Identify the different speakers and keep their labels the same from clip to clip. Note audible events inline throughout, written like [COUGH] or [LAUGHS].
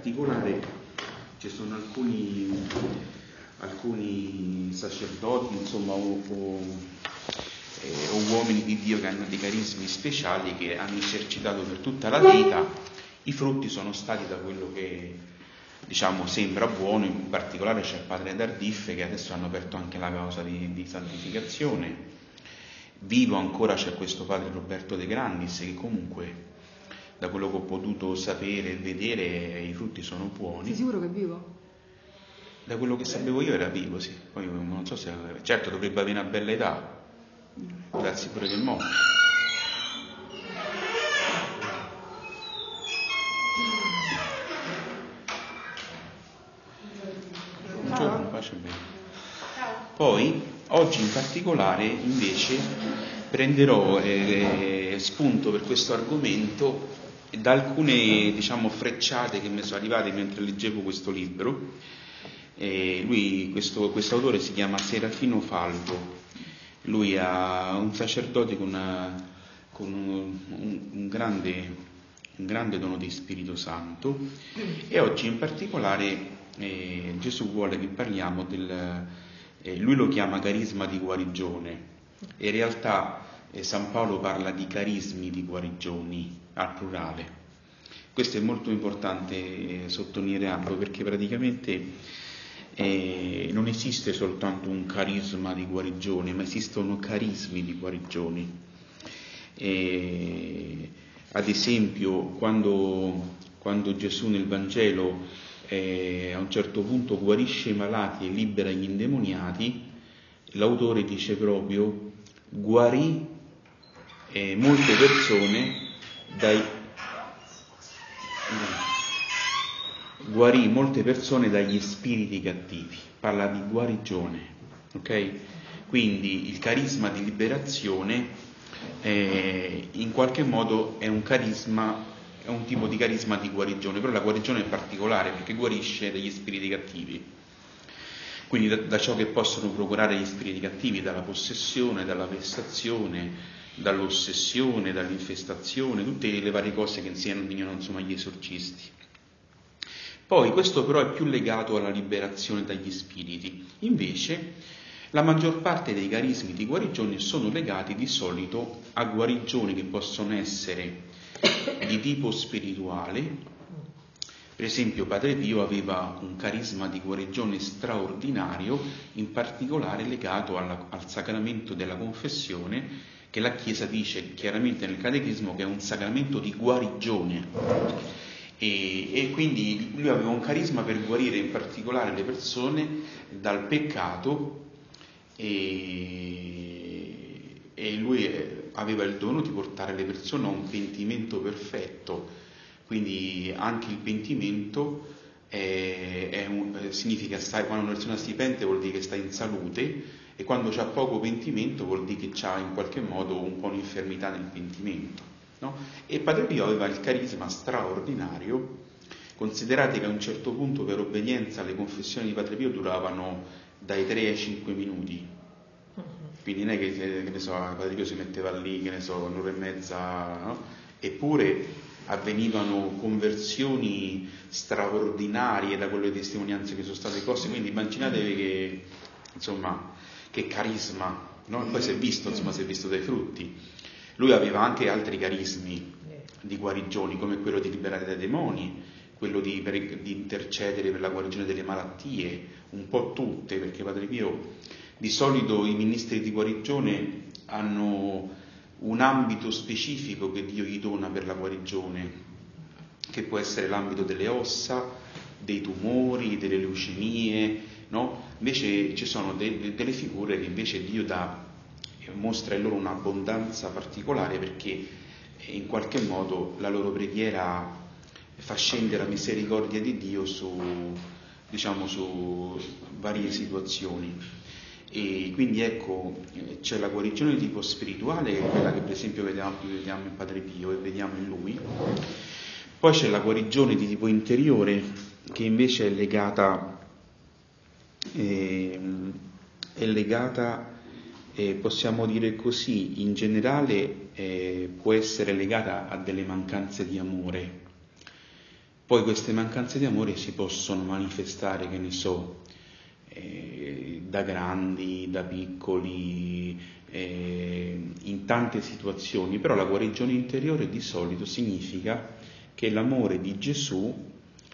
Speaker 1: particolare ci sono alcuni, alcuni sacerdoti, insomma, o, o, eh, o, uomini di Dio che hanno dei carismi speciali che hanno esercitato per tutta la vita. I frutti sono stati da quello che diciamo sembra buono, in particolare c'è il padre Dardiffe che adesso hanno aperto anche la causa di, di santificazione. Vivo ancora c'è questo padre Roberto De Grandis che comunque da quello che ho potuto sapere e vedere i frutti sono buoni.
Speaker 2: Sei sicuro che è vivo?
Speaker 1: Da quello che sapevo io era vivo, sì. Poi non so se... Certo dovrebbe avere una bella età, grazie pure del mondo. Buongiorno, pace bene. Poi, oggi in particolare, invece, prenderò eh, spunto per questo argomento da alcune diciamo, frecciate che mi sono arrivate mentre leggevo questo libro. Eh, lui, questo autore si chiama Serafino Falvo, lui è un sacerdote con, una, con un, un, un, grande, un, grande, dono di Spirito Santo e oggi in particolare eh, Gesù vuole che parliamo del, eh, lui lo chiama carisma di guarigione in realtà eh, San Paolo parla di carismi di guarigioni al plurale. Questo è molto importante eh, sottolinearlo perché praticamente eh, non esiste soltanto un carisma di guarigione, ma esistono carismi di guarigioni. Eh, ad esempio, quando, quando, Gesù nel Vangelo eh, a un certo punto guarisce i malati e libera gli indemoniati, l'autore dice proprio guarì eh, molte persone dai, guarì molte persone dagli spiriti cattivi, parla di guarigione, ok? Quindi il carisma di liberazione eh, in qualche modo è un carisma, è un tipo di carisma di guarigione, però la guarigione è particolare perché guarisce dagli spiriti cattivi. Quindi da, da ciò che possono procurare gli spiriti cattivi, dalla possessione, dalla vessazione, dall'ossessione, dall'infestazione, tutte le varie cose che insegnano insomma, gli esorcisti. Poi questo però è più legato alla liberazione dagli spiriti. Invece la maggior parte dei carismi di guarigione sono legati di solito a guarigioni che possono essere di tipo spirituale. Per esempio Padre Pio aveva un carisma di guarigione straordinario, in particolare legato alla, al sacramento della confessione che la Chiesa dice chiaramente nel Catechismo che è un sacramento di guarigione. E, e, quindi lui aveva un carisma per guarire in particolare le persone dal peccato e, e lui aveva il dono di portare le persone a un pentimento perfetto, quindi anche il pentimento è, è un, significa stare, quando una persona si pente vuol dire che sta in salute e quando c'ha poco pentimento vuol dire che ha in qualche modo un po' un'infermità nel pentimento. No? E Padre Pio aveva il carisma straordinario, considerate che a un certo punto per obbedienza le confessioni di Padre Pio duravano dai 3 ai 5 minuti, quindi non è che, che ne so, Padre Pio si metteva lì, che ne so, un'ora e mezza, no? eppure avvenivano conversioni straordinarie da quelle testimonianze che sono state cose, quindi immaginatevi che insomma che carisma, no? poi si è visto, insomma, si è visto dai frutti. Lui aveva anche altri carismi di guarigioni, come quello di liberare dai demoni, quello di, per, di intercedere per la guarigione delle malattie, un po' tutte, perché Padre Pio, di solito i ministri di guarigione hanno un ambito specifico che Dio gli dona per la guarigione, che può essere l'ambito delle ossa, dei tumori, delle leucemie, no? Invece ci sono de- delle figure che invece Dio dà, mostra in loro un'abbondanza particolare perché in qualche modo la loro preghiera fa scendere la misericordia di Dio su, diciamo, su varie situazioni. E quindi ecco, c'è la guarigione di tipo spirituale, che è quella che per esempio vediamo, vediamo in Padre Pio e vediamo in lui. Poi c'è la guarigione di tipo interiore, che invece è legata eh, è legata, eh, possiamo dire così, in generale eh, può essere legata a delle mancanze di amore. Poi queste mancanze di amore si possono manifestare, che ne so, eh, da grandi, da piccoli, eh, in tante situazioni, però la guarigione interiore di solito significa che l'amore di Gesù,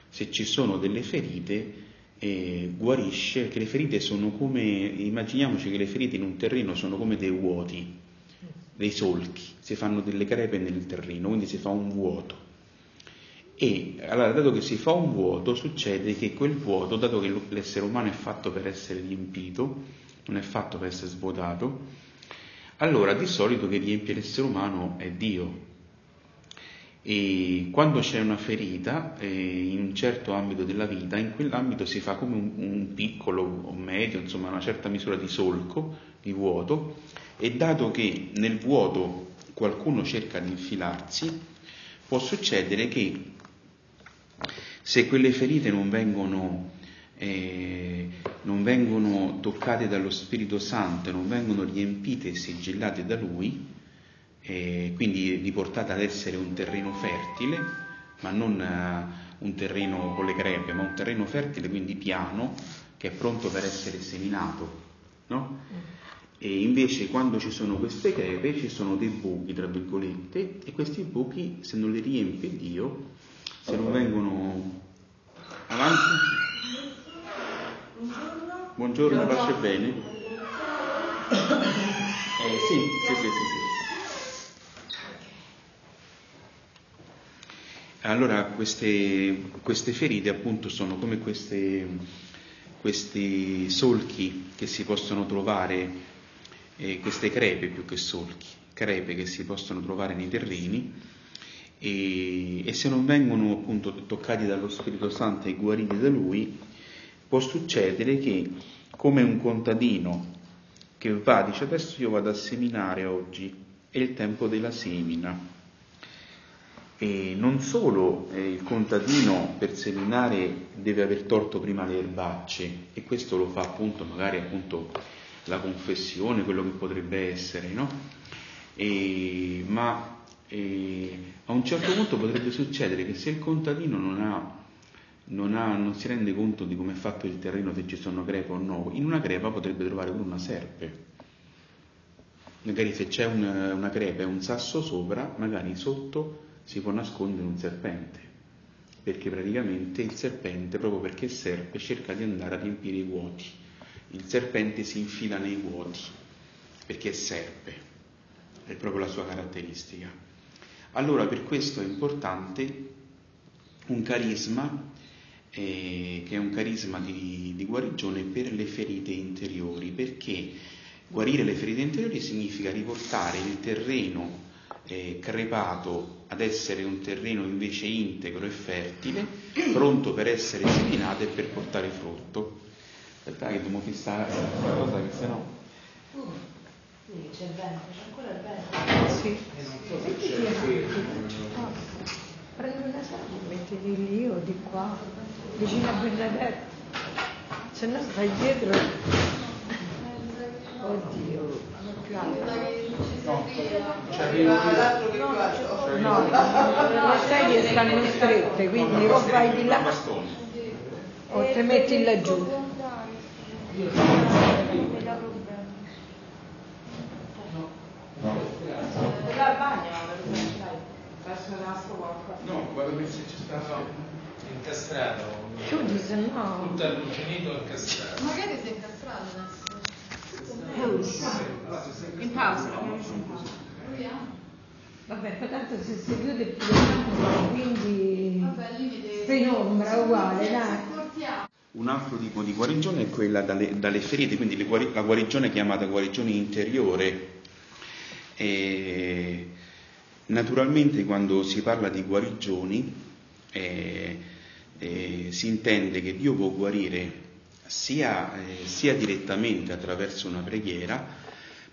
Speaker 1: se ci sono delle ferite, eh, guarisce, che le ferite sono come, immaginiamoci che le ferite in un terreno sono come dei vuoti, dei solchi, si fanno delle crepe nel terreno, quindi si fa un vuoto. E allora, dato che si fa un vuoto, succede che quel vuoto, dato che l'essere umano è fatto per essere riempito, non è fatto per essere svuotato, allora di solito che riempie l'essere umano è Dio. E quando c'è una ferita eh, in un certo ambito della vita, in quell'ambito si fa come un, un piccolo o medio, insomma una certa misura di solco, di vuoto, e dato che nel vuoto qualcuno cerca di infilarsi, può succedere che se quelle ferite non vengono, eh, non vengono toccate dallo Spirito Santo, non vengono riempite e sigillate da Lui, eh, quindi riportate ad essere un terreno fertile, ma non uh, un terreno con le crepe, ma un terreno fertile, quindi piano, che è pronto per essere seminato. No? E invece quando ci sono queste crepe ci sono dei buchi, tra virgolette, e questi buchi, se non li riempie Dio, se non vengono avanti. Buongiorno. Buongiorno, pace bene. Eh, sì, sì, sì, sì, sì. Allora, queste, queste ferite appunto sono come queste, questi solchi che si possono trovare, eh, queste crepe più che solchi, crepe che si possono trovare nei terreni e, e se non vengono appunto toccati dallo Spirito Santo e guariti da Lui, può succedere che come un contadino che va, dice adesso io vado a seminare oggi, è il tempo della semina. E non solo eh, il contadino per seminare deve aver torto prima le erbacce, e questo lo fa appunto magari appunto la confessione, quello che potrebbe essere, no? E, ma e a un certo punto potrebbe succedere che se il contadino non, ha, non, ha, non si rende conto di come è fatto il terreno, se ci sono crepe o no, in una crepa potrebbe trovare pure una serpe. Magari se c'è una, una crepa e un sasso sopra, magari sotto si può nascondere un serpente, perché praticamente il serpente, proprio perché serpe, cerca di andare a riempire i vuoti. Il serpente si infila nei vuoti, perché è serpe, è proprio la sua caratteristica. Allora per questo è importante un carisma eh, che è un carisma di, di, guarigione per le ferite interiori, perché guarire le ferite interiori significa riportare il terreno eh, crepato ad essere un terreno invece integro e fertile, pronto per essere seminato e per portare frutto. Aspetta che dobbiamo fissare questa cosa che se no...
Speaker 2: Quindi c'è il vento, c'è ancora il vento? Sì. E non so se c'è qui. Prendi una sedia, mettiti lì o di qua, vicino a Bernadette. Se no stai dietro. Oddio.
Speaker 1: No, c'arriva
Speaker 2: no, no, le sedie stanno strette, quindi o vai di là o te metti laggiù.
Speaker 1: No, guarda se ci sta
Speaker 3: incastrato.
Speaker 2: Chiudi se no.
Speaker 3: Tutto allucinito incastrato.
Speaker 4: Magari si è incastrato adesso. In pausa, l'abbiamo messo in pausa. Proviamo.
Speaker 2: Vabbè, poi tanto se si chiude più quindi sei in ombra uguale, dai.
Speaker 1: Un altro tipo di guarigione è quella dalle, dalle ferite, quindi guari, la guarigione chiamata guarigione interiore, e naturalmente quando si parla di guarigioni eh, eh, si intende che Dio può guarire sia, eh, sia, direttamente attraverso una preghiera,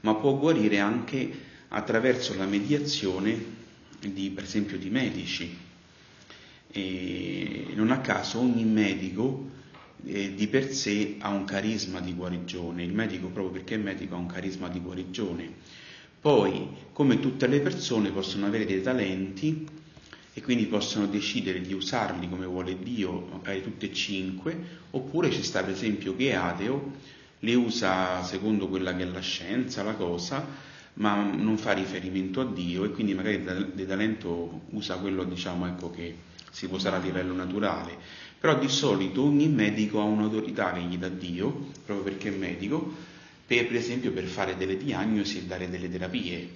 Speaker 1: ma può guarire anche attraverso la mediazione di, per esempio, di medici. E non a caso ogni medico eh, di per sé ha un carisma di guarigione, il medico proprio perché è medico ha un carisma di guarigione poi, come tutte le persone, possono avere dei talenti e quindi possono decidere di usarli come vuole Dio, magari tutte e cinque, oppure ci sta per esempio che è ateo, le usa secondo quella che è la scienza, la cosa, ma non fa riferimento a Dio e quindi magari di talento usa quello diciamo ecco che si può usare a livello naturale. Però di solito ogni medico ha un'autorità che gli dà Dio, proprio perché è medico, per, per esempio per fare delle diagnosi e dare delle terapie.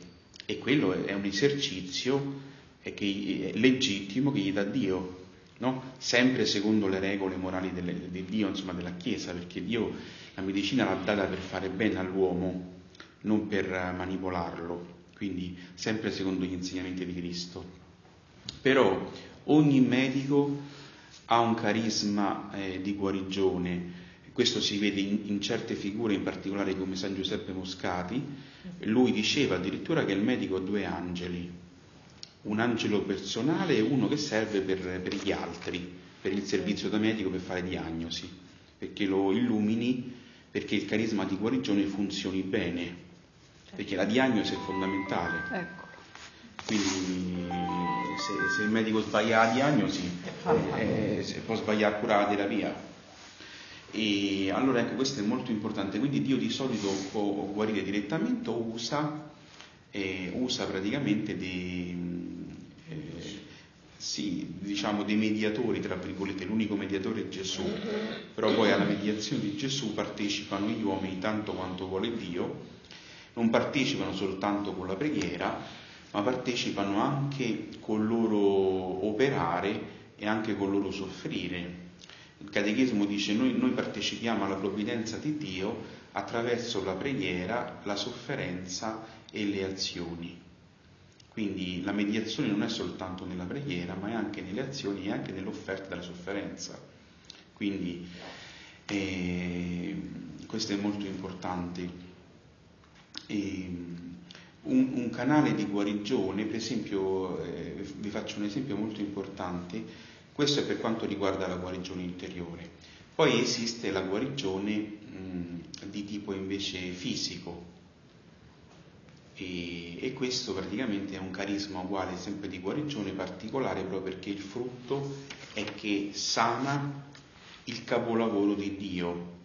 Speaker 1: E quello è un esercizio che, è legittimo che gli dà Dio, no? sempre secondo le regole morali delle, di Dio, insomma della Chiesa, perché Dio la medicina l'ha data per fare bene all'uomo, non per manipolarlo, quindi sempre secondo gli insegnamenti di Cristo. Però ogni medico ha un carisma eh, di guarigione, questo si vede in, in, certe figure, in particolare come San Giuseppe Moscati, lui diceva addirittura che il medico ha due angeli, un angelo personale e uno che serve per, per gli altri, per il servizio da medico per fare diagnosi, perché lo illumini, perché il carisma di guarigione funzioni bene, perché la diagnosi è fondamentale. Ecco. Quindi se, se, il medico sbaglia la diagnosi, eh, può sbagliare pure la terapia. E allora ecco, questo è molto importante. Quindi Dio di solito può guarire direttamente o usa, eh, usa praticamente dei, sì, diciamo dei mediatori, tra virgolette, l'unico mediatore è Gesù, però poi alla mediazione di Gesù partecipano gli uomini tanto quanto vuole Dio, non partecipano soltanto con la preghiera, ma partecipano anche col loro operare e anche col loro soffrire. Il Catechismo dice noi, noi partecipiamo alla provvidenza di Dio attraverso la preghiera, la sofferenza e le azioni. Quindi la mediazione non è soltanto nella preghiera, ma è anche nelle azioni e anche nell'offerta della sofferenza. Quindi eh, questo è molto importante. E, un, un, canale di guarigione, per esempio, eh, vi faccio un esempio molto importante, questo è per quanto riguarda la guarigione interiore. Poi esiste la guarigione mh, di tipo invece fisico, e, e, questo praticamente è un carisma uguale, sempre di guarigione particolare, proprio perché il frutto è che sana il capolavoro di Dio.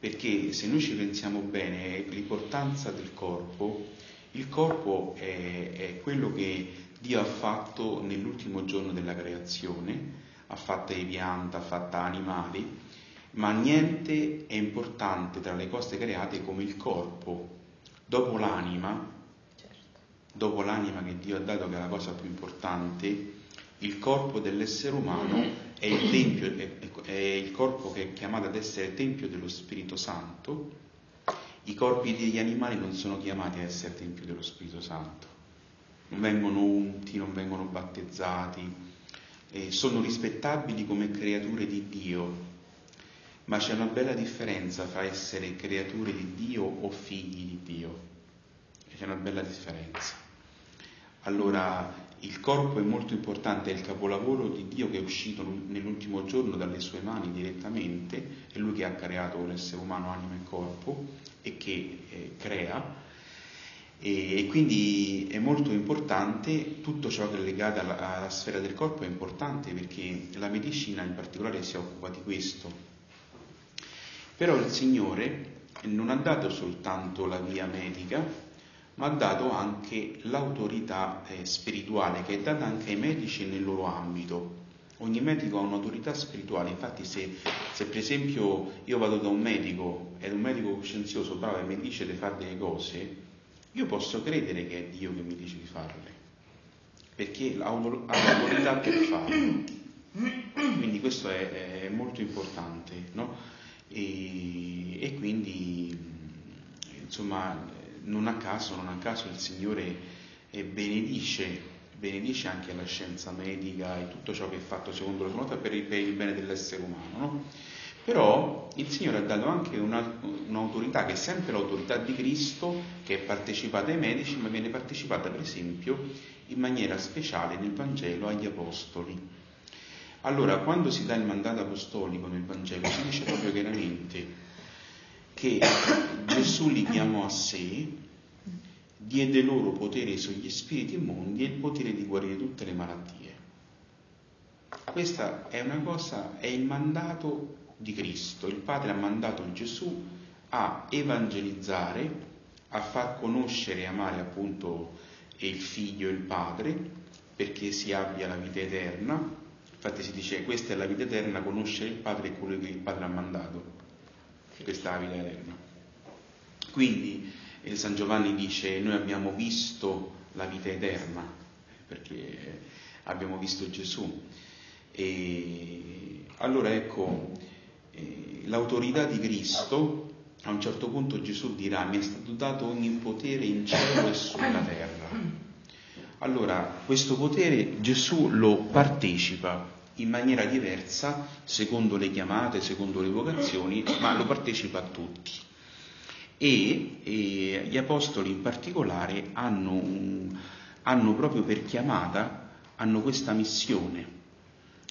Speaker 1: Perché se noi ci pensiamo bene, l'importanza del corpo, il corpo è, è quello che Dio ha fatto nell'ultimo giorno della creazione, ha fatto le piante, ha fatto animali, ma niente è importante tra le cose create come il corpo. Dopo l'anima dopo l'anima che Dio ha dato, che è la cosa più importante, il corpo dell'essere umano è il, tempio, è il corpo che è chiamato ad essere tempio dello Spirito Santo. I corpi degli animali non sono chiamati ad essere tempio dello Spirito Santo, non vengono unti, non vengono battezzati, eh, sono rispettabili come creature di Dio, ma c'è una bella differenza fra essere creature di Dio o figli di Dio. C'è una bella differenza. Allora il corpo è molto importante, è il capolavoro di Dio che è uscito nell'ultimo giorno dalle sue mani direttamente, è lui che ha creato l'essere umano, anima e corpo e che eh, crea. E, quindi è molto importante, tutto ciò che è legato alla, alla sfera del corpo è importante perché la medicina in particolare si occupa di questo. Però il Signore non ha dato soltanto la via medica, ma ha dato anche l'autorità eh, spirituale che è data anche ai medici nel loro ambito. Ogni medico ha un'autorità spirituale, infatti se, se, per esempio io vado da un medico ed un medico coscienzioso bravo e mi dice di fare delle cose, io posso credere che è Dio che mi dice di farle, perché ha l'autorità per farlo. Quindi questo è, è molto importante, no? e, e quindi insomma non a caso, non a caso il Signore eh, benedice, benedice anche la scienza medica e tutto ciò che è fatto secondo la sua nota per il, bene dell'essere umano. No? Però il Signore ha dato anche una, un'autorità che è sempre l'autorità di Cristo, che è partecipata ai medici, ma viene partecipata per esempio in maniera speciale nel Vangelo agli Apostoli. Allora, quando si dà il mandato apostolico nel Vangelo, si dice proprio chiaramente che Gesù li chiamò a sé, diede loro potere sugli spiriti immondi e il potere di guarire tutte le malattie. Questa è una cosa, è il mandato di Cristo. Il Padre ha mandato Gesù a evangelizzare, a far conoscere e amare appunto il Figlio e il Padre, perché si abbia la vita eterna. Infatti si dice questa è la vita eterna, conoscere il Padre e quello che il Padre ha mandato. Questa è la vita eterna. Quindi eh, San Giovanni dice noi abbiamo visto la vita eterna, perché abbiamo visto Gesù. E allora ecco, eh, l'autorità di Cristo, a un certo punto Gesù dirà mi è stato dato ogni potere in cielo e sulla terra. Allora, questo potere Gesù lo partecipa in maniera diversa, secondo le chiamate, secondo le vocazioni, ma lo partecipa a tutti. E, e gli apostoli in particolare hanno, un, hanno proprio per chiamata, hanno questa missione,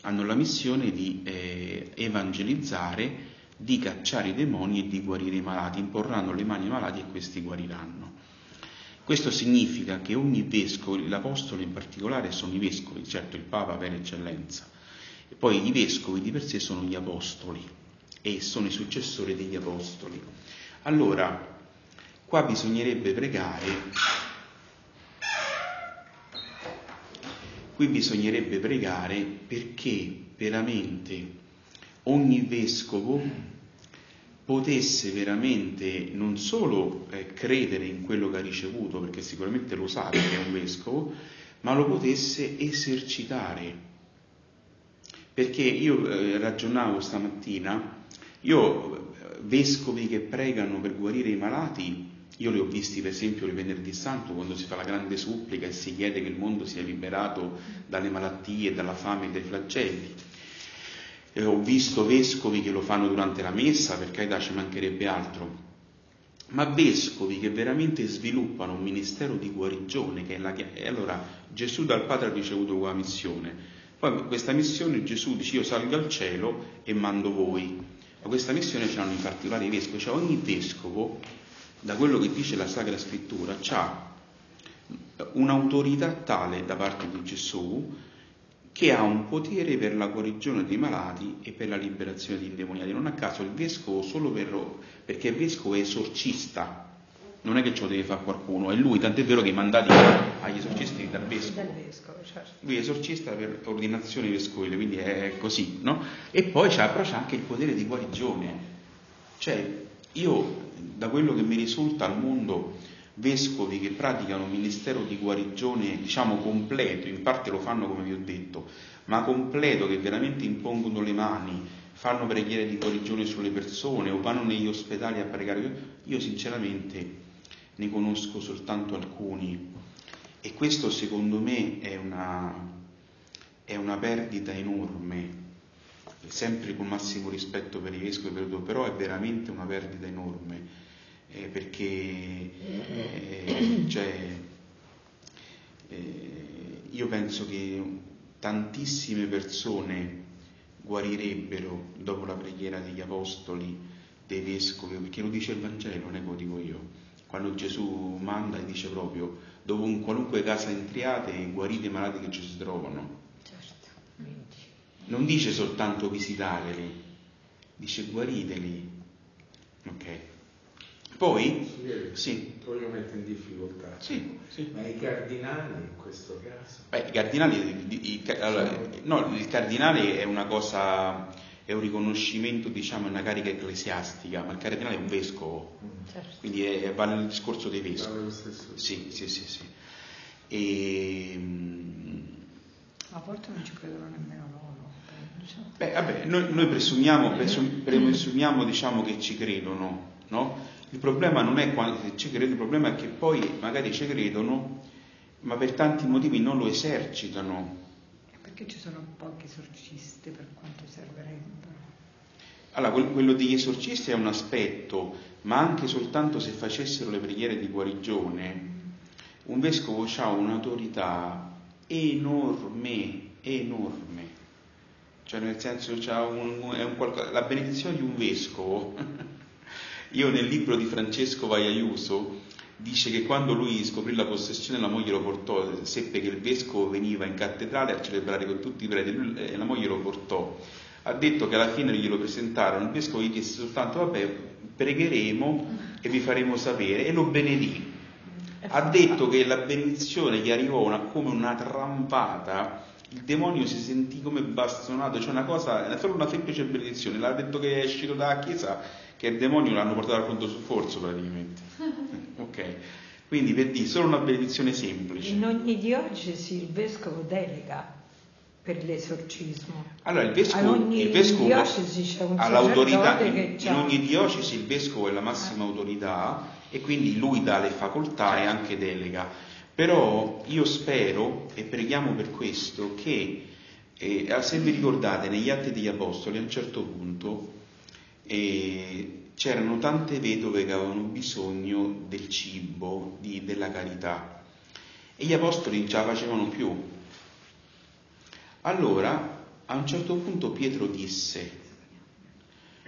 Speaker 1: hanno la missione di eh, evangelizzare, di cacciare i demoni e di guarire i malati, imporranno le mani ai malati e questi guariranno. Questo significa che ogni vescovo, l'apostolo in particolare sono i vescovi, certo il Papa per eccellenza, e poi i vescovi di per sé sono gli apostoli e sono i successori degli apostoli. Allora, qua bisognerebbe pregare Qui bisognerebbe pregare perché veramente ogni vescovo potesse veramente non solo eh, credere in quello che ha ricevuto, perché sicuramente lo sa che è un vescovo, ma lo potesse esercitare. Perché io eh, ragionavo stamattina, io eh, vescovi che pregano per guarire i malati, io li ho visti per esempio il venerdì santo quando si fa la grande supplica e si chiede che il mondo sia liberato dalle malattie, dalla fame e dai flagelli. E ho visto vescovi che lo fanno durante la messa, per carità ci mancherebbe altro, ma vescovi che veramente sviluppano un ministero di guarigione, che è la E allora Gesù dal Padre ha ricevuto quella missione. Poi questa missione Gesù dice io salgo al cielo e mando voi. Ma questa missione ce l'hanno in particolare i vescovi, cioè ogni vescovo da quello che dice la Sacra Scrittura, ha un'autorità tale da parte di Gesù che ha un potere per la guarigione dei malati e per la liberazione degli indemoniati. Non a caso il vescovo solo per, perché il vescovo è esorcista, non è che ce lo deve fare qualcuno, è lui, tant'è vero che i mandati agli esorcisti dal vescovo. Certo. Lui è esorcista per ordinazioni vescovili, quindi è così, no? E poi c'ha, però c'è anche il potere di guarigione. Cioè, io da quello che mi risulta al mondo vescovi che praticano un ministero di guarigione, diciamo completo, in parte lo fanno come vi ho detto, ma completo che veramente impongono le mani, fanno preghiere di guarigione sulle persone o vanno negli ospedali a pregare. Io sinceramente ne conosco soltanto alcuni e questo secondo me è una, è una perdita enorme sempre con massimo rispetto per i vescovi, però è veramente una perdita enorme eh, perché eh, cioè, eh, io penso che tantissime persone guarirebbero dopo la preghiera degli apostoli, dei vescovi, perché lo dice il Vangelo, non è che lo dico io. Quando Gesù manda e dice proprio, dopo in qualunque casa entriate, guarite i malati che ci si trovano. Certo. Non dice soltanto visitateli, dice guariteli. Ok. Poi, sì.
Speaker 5: Poi lo mette in difficoltà.
Speaker 1: Sì, sì.
Speaker 5: Ma i cardinali in questo caso?
Speaker 1: Beh, i cardinali, i, i, allora, no, il cardinale è una cosa, è un riconoscimento, diciamo, è una carica ecclesiastica, ma il cardinale è un vescovo, mm. certo. quindi è, vale il discorso dei vescovi. Vale sì, sì, sì, sì. E,
Speaker 2: a volte non ci credono nemmeno loro.
Speaker 1: Beh, vabbè, noi, noi presumiamo, presumiamo diciamo, che ci credono, no? Il problema non è quando ci credono, il problema è che poi magari ci credono, ma per tanti motivi non lo esercitano.
Speaker 2: Perché ci sono pochi esorcisti per quanto serverebbero?
Speaker 1: Allora, quello degli esorcisti è un aspetto, ma anche soltanto se facessero le preghiere di guarigione, un vescovo ha un'autorità enorme, enorme. Cioè nel senso, un, un, la benedizione di un vescovo [LAUGHS] Io nel libro di Francesco Vaiaiuso dice che quando lui scoprì la possessione la moglie lo portò, seppe che il vescovo veniva in cattedrale a celebrare con tutti i preti lui- e la moglie lo portò. Ha detto che alla fine glielo presentarono, il vescovo gli disse soltanto vabbè pregheremo e vi faremo sapere e lo benedì. Ha detto che la benedizione gli arrivò una- come una trampata, il demonio si sentì come bastonato, cioè una cosa, solo una semplice benedizione, l'ha detto che è uscito dalla chiesa, che il demonio l'hanno portato al pronto soccorso praticamente. [LAUGHS] ok, quindi per dire, solo una benedizione semplice.
Speaker 2: In ogni diocesi il vescovo delega per l'esorcismo.
Speaker 1: Allora, il vescovo,
Speaker 2: ogni
Speaker 1: il vescovo
Speaker 2: diocesi c'è un
Speaker 1: ha l'autorità, in, in ogni diocesi il vescovo è la massima autorità e quindi lui dà le facoltà e anche delega. Però io spero e preghiamo per questo che, eh, se vi ricordate, negli Atti degli Apostoli a un certo punto eh, c'erano tante vedove che avevano bisogno del cibo, di- della carità e gli apostoli la facevano più. Allora, a un certo punto Pietro disse,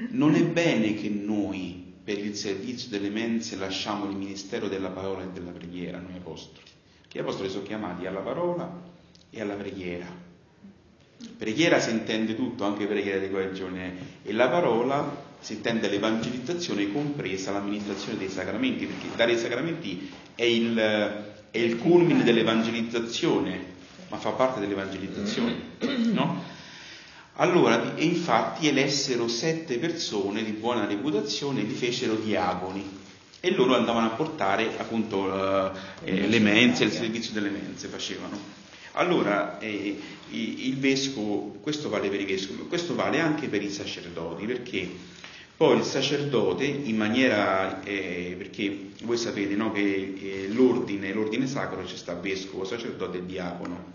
Speaker 1: non è bene che noi per il servizio delle mense lasciamo il ministero della parola e della preghiera, noi apostoli. Che gli apostoli sono chiamati alla parola e alla preghiera. Preghiera si intende tutto, anche preghiera di guarigione, e la parola si intende l'evangelizzazione compresa l'amministrazione dei sacramenti, perché dare i sacramenti è il, è il culmine dell'evangelizzazione, ma fa parte dell'evangelizzazione, no? Allora, e infatti elessero sette persone di buona reputazione e li fecero diaconi e loro andavano a portare appunto eh, le mense, il servizio delle mense facevano. Allora, eh, il vescovo, questo vale per i vescovi, questo vale anche per i sacerdoti, perché poi il sacerdote in maniera, eh, perché voi sapete no, che eh, l'ordine, l'ordine sacro c'è sta vescovo, sacerdote e diacono.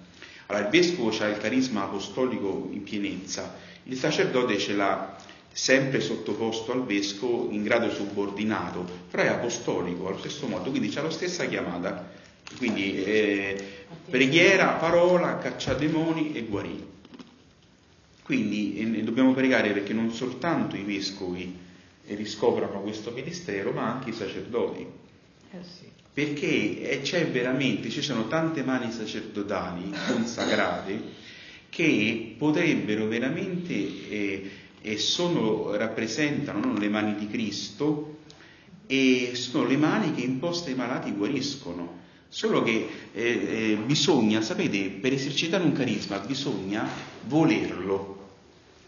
Speaker 1: Allora il vescovo ha il carisma apostolico in pienezza, il sacerdote ce l'ha sempre sottoposto al vescovo in grado subordinato, però è apostolico allo stesso modo, quindi ha la stessa chiamata. Quindi eh, preghiera, parola, caccia demoni e guarì. Quindi eh, dobbiamo pregare perché non soltanto i vescovi riscoprano questo ministero, ma anche i sacerdoti.
Speaker 2: Eh sì.
Speaker 1: Perché c'è veramente, ci sono tante mani sacerdotali consacrate che potrebbero veramente eh, e sono, rappresentano no, le mani di Cristo e sono le mani che imposte ai malati guariscono. Solo che eh, eh, bisogna, sapete, per esercitare un carisma bisogna volerlo.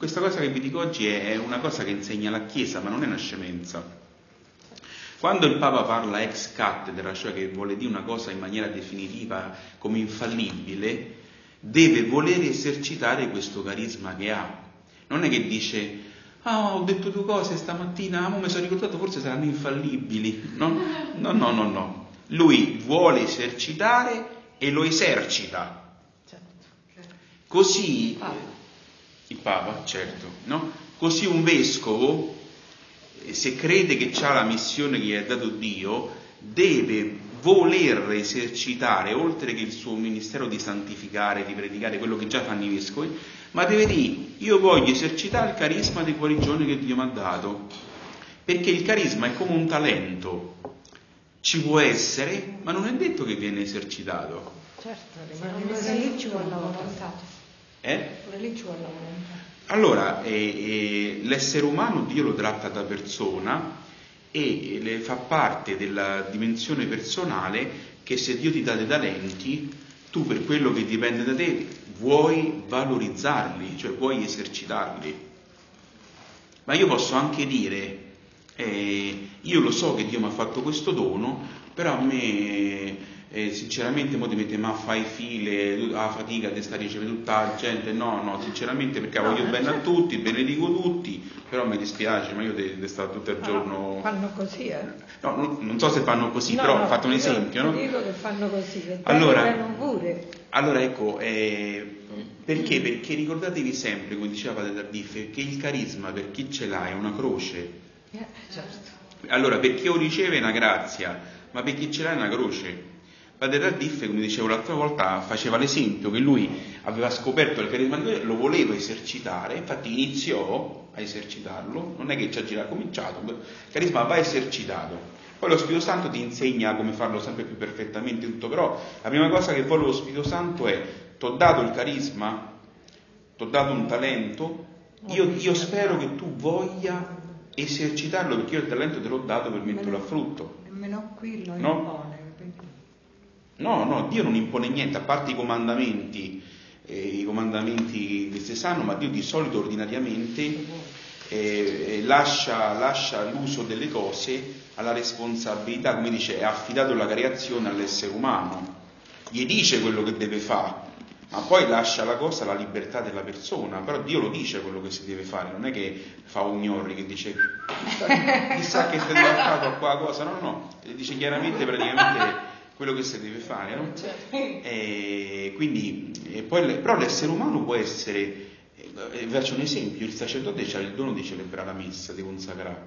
Speaker 1: Questa cosa che vi dico oggi è una cosa che insegna la Chiesa, ma non è una scemenza. Quando il Papa parla ex cattedra, cioè che vuole dire una cosa in maniera definitiva come infallibile, deve voler esercitare questo carisma che ha. Non è che dice, ah, ho detto due cose stamattina, ah, mi sono ricordato, forse saranno infallibili. No, no, no, no, no. Lui vuole esercitare e lo esercita. Così, il Papa, certo, no? Così un vescovo se crede che ha la missione che gli ha dato Dio, deve voler esercitare, oltre che il suo ministero di santificare, di predicare quello che già fanno i vescovi, ma deve dire io voglio esercitare il carisma di guarigione che Dio mi ha dato, perché il carisma è come un talento, ci può essere, ma non è detto che viene esercitato.
Speaker 2: Certo, rimane
Speaker 4: lì ci vuole la volontà.
Speaker 1: Eh? Allora, eh, eh, l'essere umano Dio lo tratta da persona e le fa parte della dimensione personale che se Dio ti dà dei talenti, tu per quello che dipende da te vuoi valorizzarli, cioè vuoi esercitarli. Ma io posso anche dire, eh, io lo so che Dio mi ha fatto questo dono, però a me eh, sinceramente mo ti mette ma fai file, la fatica di stare ricevendo tutta la gente, no, no, sinceramente perché voglio bene a tutti, benedico tutti, però mi dispiace, ma io devo stare tutto il giorno...
Speaker 2: Fanno così, eh?
Speaker 1: No, non, non so se fanno così,
Speaker 2: No,
Speaker 1: però
Speaker 2: no,
Speaker 1: ho fatto un
Speaker 2: io
Speaker 1: esempio, no?
Speaker 2: dico che fanno così, che
Speaker 1: Allora-
Speaker 2: pure.
Speaker 1: Allora ecco, eh, perché? Perché ricordatevi sempre, come diceva Padre Tardiffe, che il carisma per chi ce l'ha è una croce.
Speaker 2: Eh, certo.
Speaker 1: Allora, per chi lo riceve è una grazia, ma per chi ce l'ha è una croce. Padre Tardiffe, come dicevo l'altra volta, faceva l'esempio che lui aveva scoperto il carisma di Dio, lo voleva esercitare, infatti iniziò a esercitarlo, non è che ci ha girato, ha cominciato, il carisma va esercitato. Poi lo Spirito Santo ti insegna come farlo sempre più perfettamente tutto, però la prima cosa che vuole lo Spirito Santo è ti ho dato il carisma, ti ho dato un talento, io, io spero che tu voglia esercitarlo perché io il talento te l'ho dato per metterlo a frutto.
Speaker 2: Nemmeno qui lo
Speaker 1: No. No, no, Dio non impone niente, a parte i comandamenti, eh, i comandamenti che si sanno, ma Dio di solito ordinariamente eh, eh, lascia, lascia l'uso delle cose alla responsabilità, come dice, è affidato la creazione all'essere umano, gli dice quello che deve fare, ma poi lascia la cosa alla libertà della persona, però Dio lo dice quello che si deve fare, non è che fa un gnorri che dice chissà, chissà che deve fare a qua cosa, no, no, no, dice chiaramente praticamente quello che si deve fare, no? E quindi, e poi, però l'essere umano può essere, eh, vi faccio un esempio, il sacerdote ha il dono di celebrare la messa, di consacrare.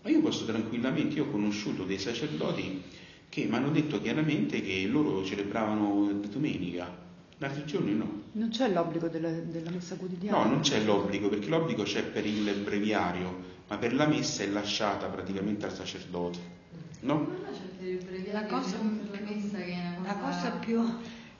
Speaker 1: Ma io posso tranquillamente, io ho conosciuto dei sacerdoti che mi hanno detto chiaramente che loro celebravano domenica, in altri giorni no.
Speaker 6: Non c'è l'obbligo della, della messa quotidiana?
Speaker 1: No, non c'è l'obbligo, perché l'obbligo c'è per il breviario, ma per la messa è lasciata praticamente al sacerdote. No?
Speaker 2: La cosa,
Speaker 4: la
Speaker 2: la cosa più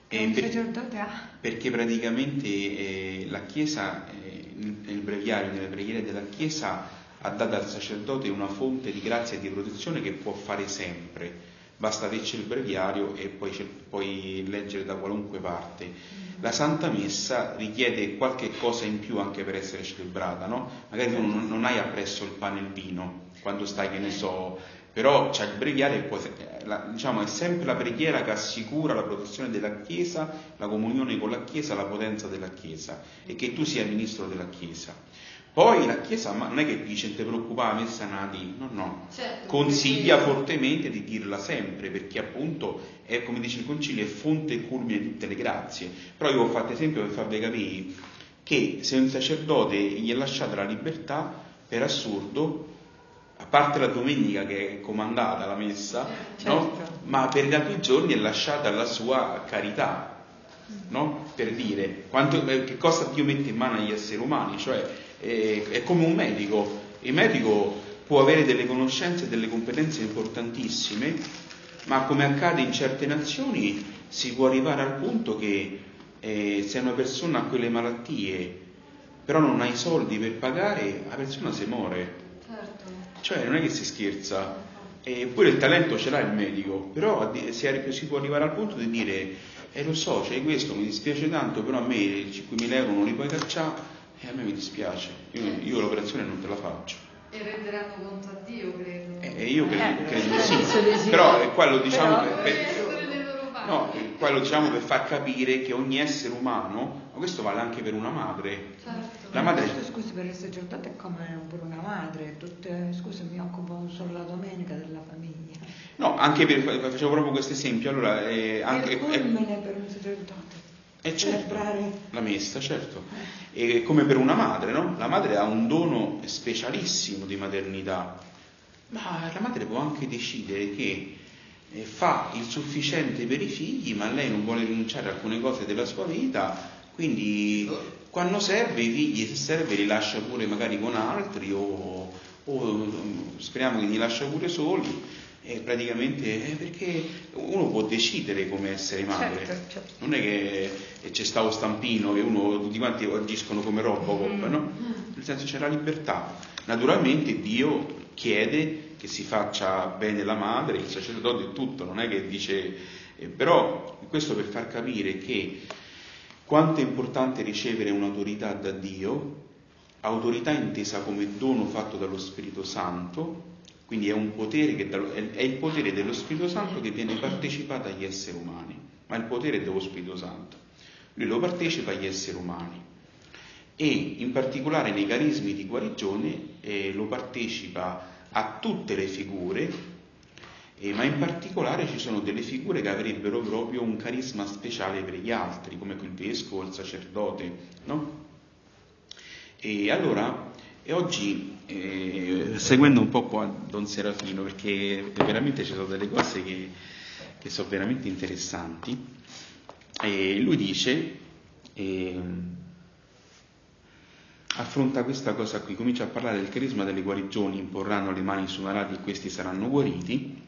Speaker 2: che
Speaker 1: Eh,
Speaker 2: un
Speaker 1: per-
Speaker 2: sacerdote ha
Speaker 1: Perché praticamente eh, la Chiesa, eh, nel breviario, nelle preghiere della Chiesa, ha dato al sacerdote una fonte di grazia e di protezione che può fare sempre. Basta averci il breviario e poi, puoi leggere da qualunque parte. La Santa Messa richiede qualche cosa in più anche per essere celebrata, no? Magari tu non, non hai appresso il pane e il vino quando stai, che ne so, però c'è il breviario e poi, eh, la- diciamo, è sempre la preghiera che assicura la protezione della Chiesa, la comunione con la Chiesa, la potenza della Chiesa e che tu sia ministro della Chiesa. Poi la Chiesa non è che dice non ti preoccupare, messa nati, no, no,
Speaker 4: Certo,
Speaker 1: consiglia
Speaker 4: perché-
Speaker 1: fortemente di dirla sempre perché appunto è come dice il concilio è fonte e culmine di tutte le grazie. Però io ho fatto esempio per farvi capire che se un sacerdote gli è lasciata la libertà per assurdo a parte la domenica che è comandata la messa no?
Speaker 2: Certo.
Speaker 1: ma per altri giorni è lasciata alla sua carità no? per dire quanto- eh, che cosa Dio mette in mano agli esseri umani, cioè eh, è come un medico, il medico può avere delle conoscenze e delle competenze importantissime, ma come accade in certe nazioni si può arrivare al punto che eh, se una persona ha quelle malattie però non ha i soldi per pagare, la persona si muore. Cioè non è che si scherza, eppure il talento ce l'ha il medico, però si, può arrivare al punto di dire, eh lo so, c'è questo, mi dispiace tanto, però a me i 5.000 euro non li puoi cacciare e a me mi dispiace, io, io l'operazione non te la faccio.
Speaker 4: E renderanno conto a Dio, credo.
Speaker 1: E e io credo,
Speaker 2: Eh,
Speaker 1: credo
Speaker 2: penso di
Speaker 1: sì,
Speaker 2: sì.
Speaker 1: però è quello diciamo
Speaker 2: Però-
Speaker 1: per, per- no, è quello diciamo per far capire che ogni essere umano, ma questo vale anche per una madre,
Speaker 4: Certo.
Speaker 1: La madre
Speaker 2: Questo, scusi, per il sacerdote è come pure una madre, tutte, scusa, mi occupo solo la domenica della famiglia.
Speaker 1: No, anche per, facevo proprio questo esempio, allora, eh, anche,
Speaker 2: il
Speaker 1: eh,
Speaker 2: culmine per un sacerdote.
Speaker 1: eh, certo,
Speaker 2: Celebrare
Speaker 1: la messa, certo, e come per una madre, no? La madre ha un dono specialissimo di maternità, ma la madre può anche decidere che eh, fa il sufficiente per i figli, ma lei non vuole rinunciare a alcune cose della sua vita, quindi quando serve i figli, se serve, li lascia pure magari con altri o, o, mm, speriamo che li lascia pure soli. E praticamente eh, perché uno può decidere come essere madre,
Speaker 2: Certo, certo.
Speaker 1: non è che eh, c'è sta lo stampino che uno, tutti quanti agiscono come Robocop, no? Nel senso c'è la libertà. Naturalmente Dio chiede che si faccia bene la madre, il sacerdote e tutto, non è che dice, eh, però questo per far capire che quanto è importante ricevere un'autorità da Dio, autorità intesa come dono fatto dallo Spirito Santo, quindi è che è il potere dello Spirito Santo che viene partecipato agli esseri umani, ma il potere è dello Spirito Santo. Lui lo partecipa agli esseri umani e in particolare nei carismi di guarigione eh, lo partecipa a tutte le figure, eh, ma in particolare ci sono delle figure che avrebbero proprio un carisma speciale per gli altri, come il vescovo, il sacerdote, no? E allora, e oggi, eh, seguendo un po' qua Don Serafino, perché veramente ci sono delle cose che, che sono veramente interessanti, e lui dice, ehm, affronta questa cosa qui, comincia a parlare del carisma delle guarigioni, imporranno le mani su malati e questi saranno guariti,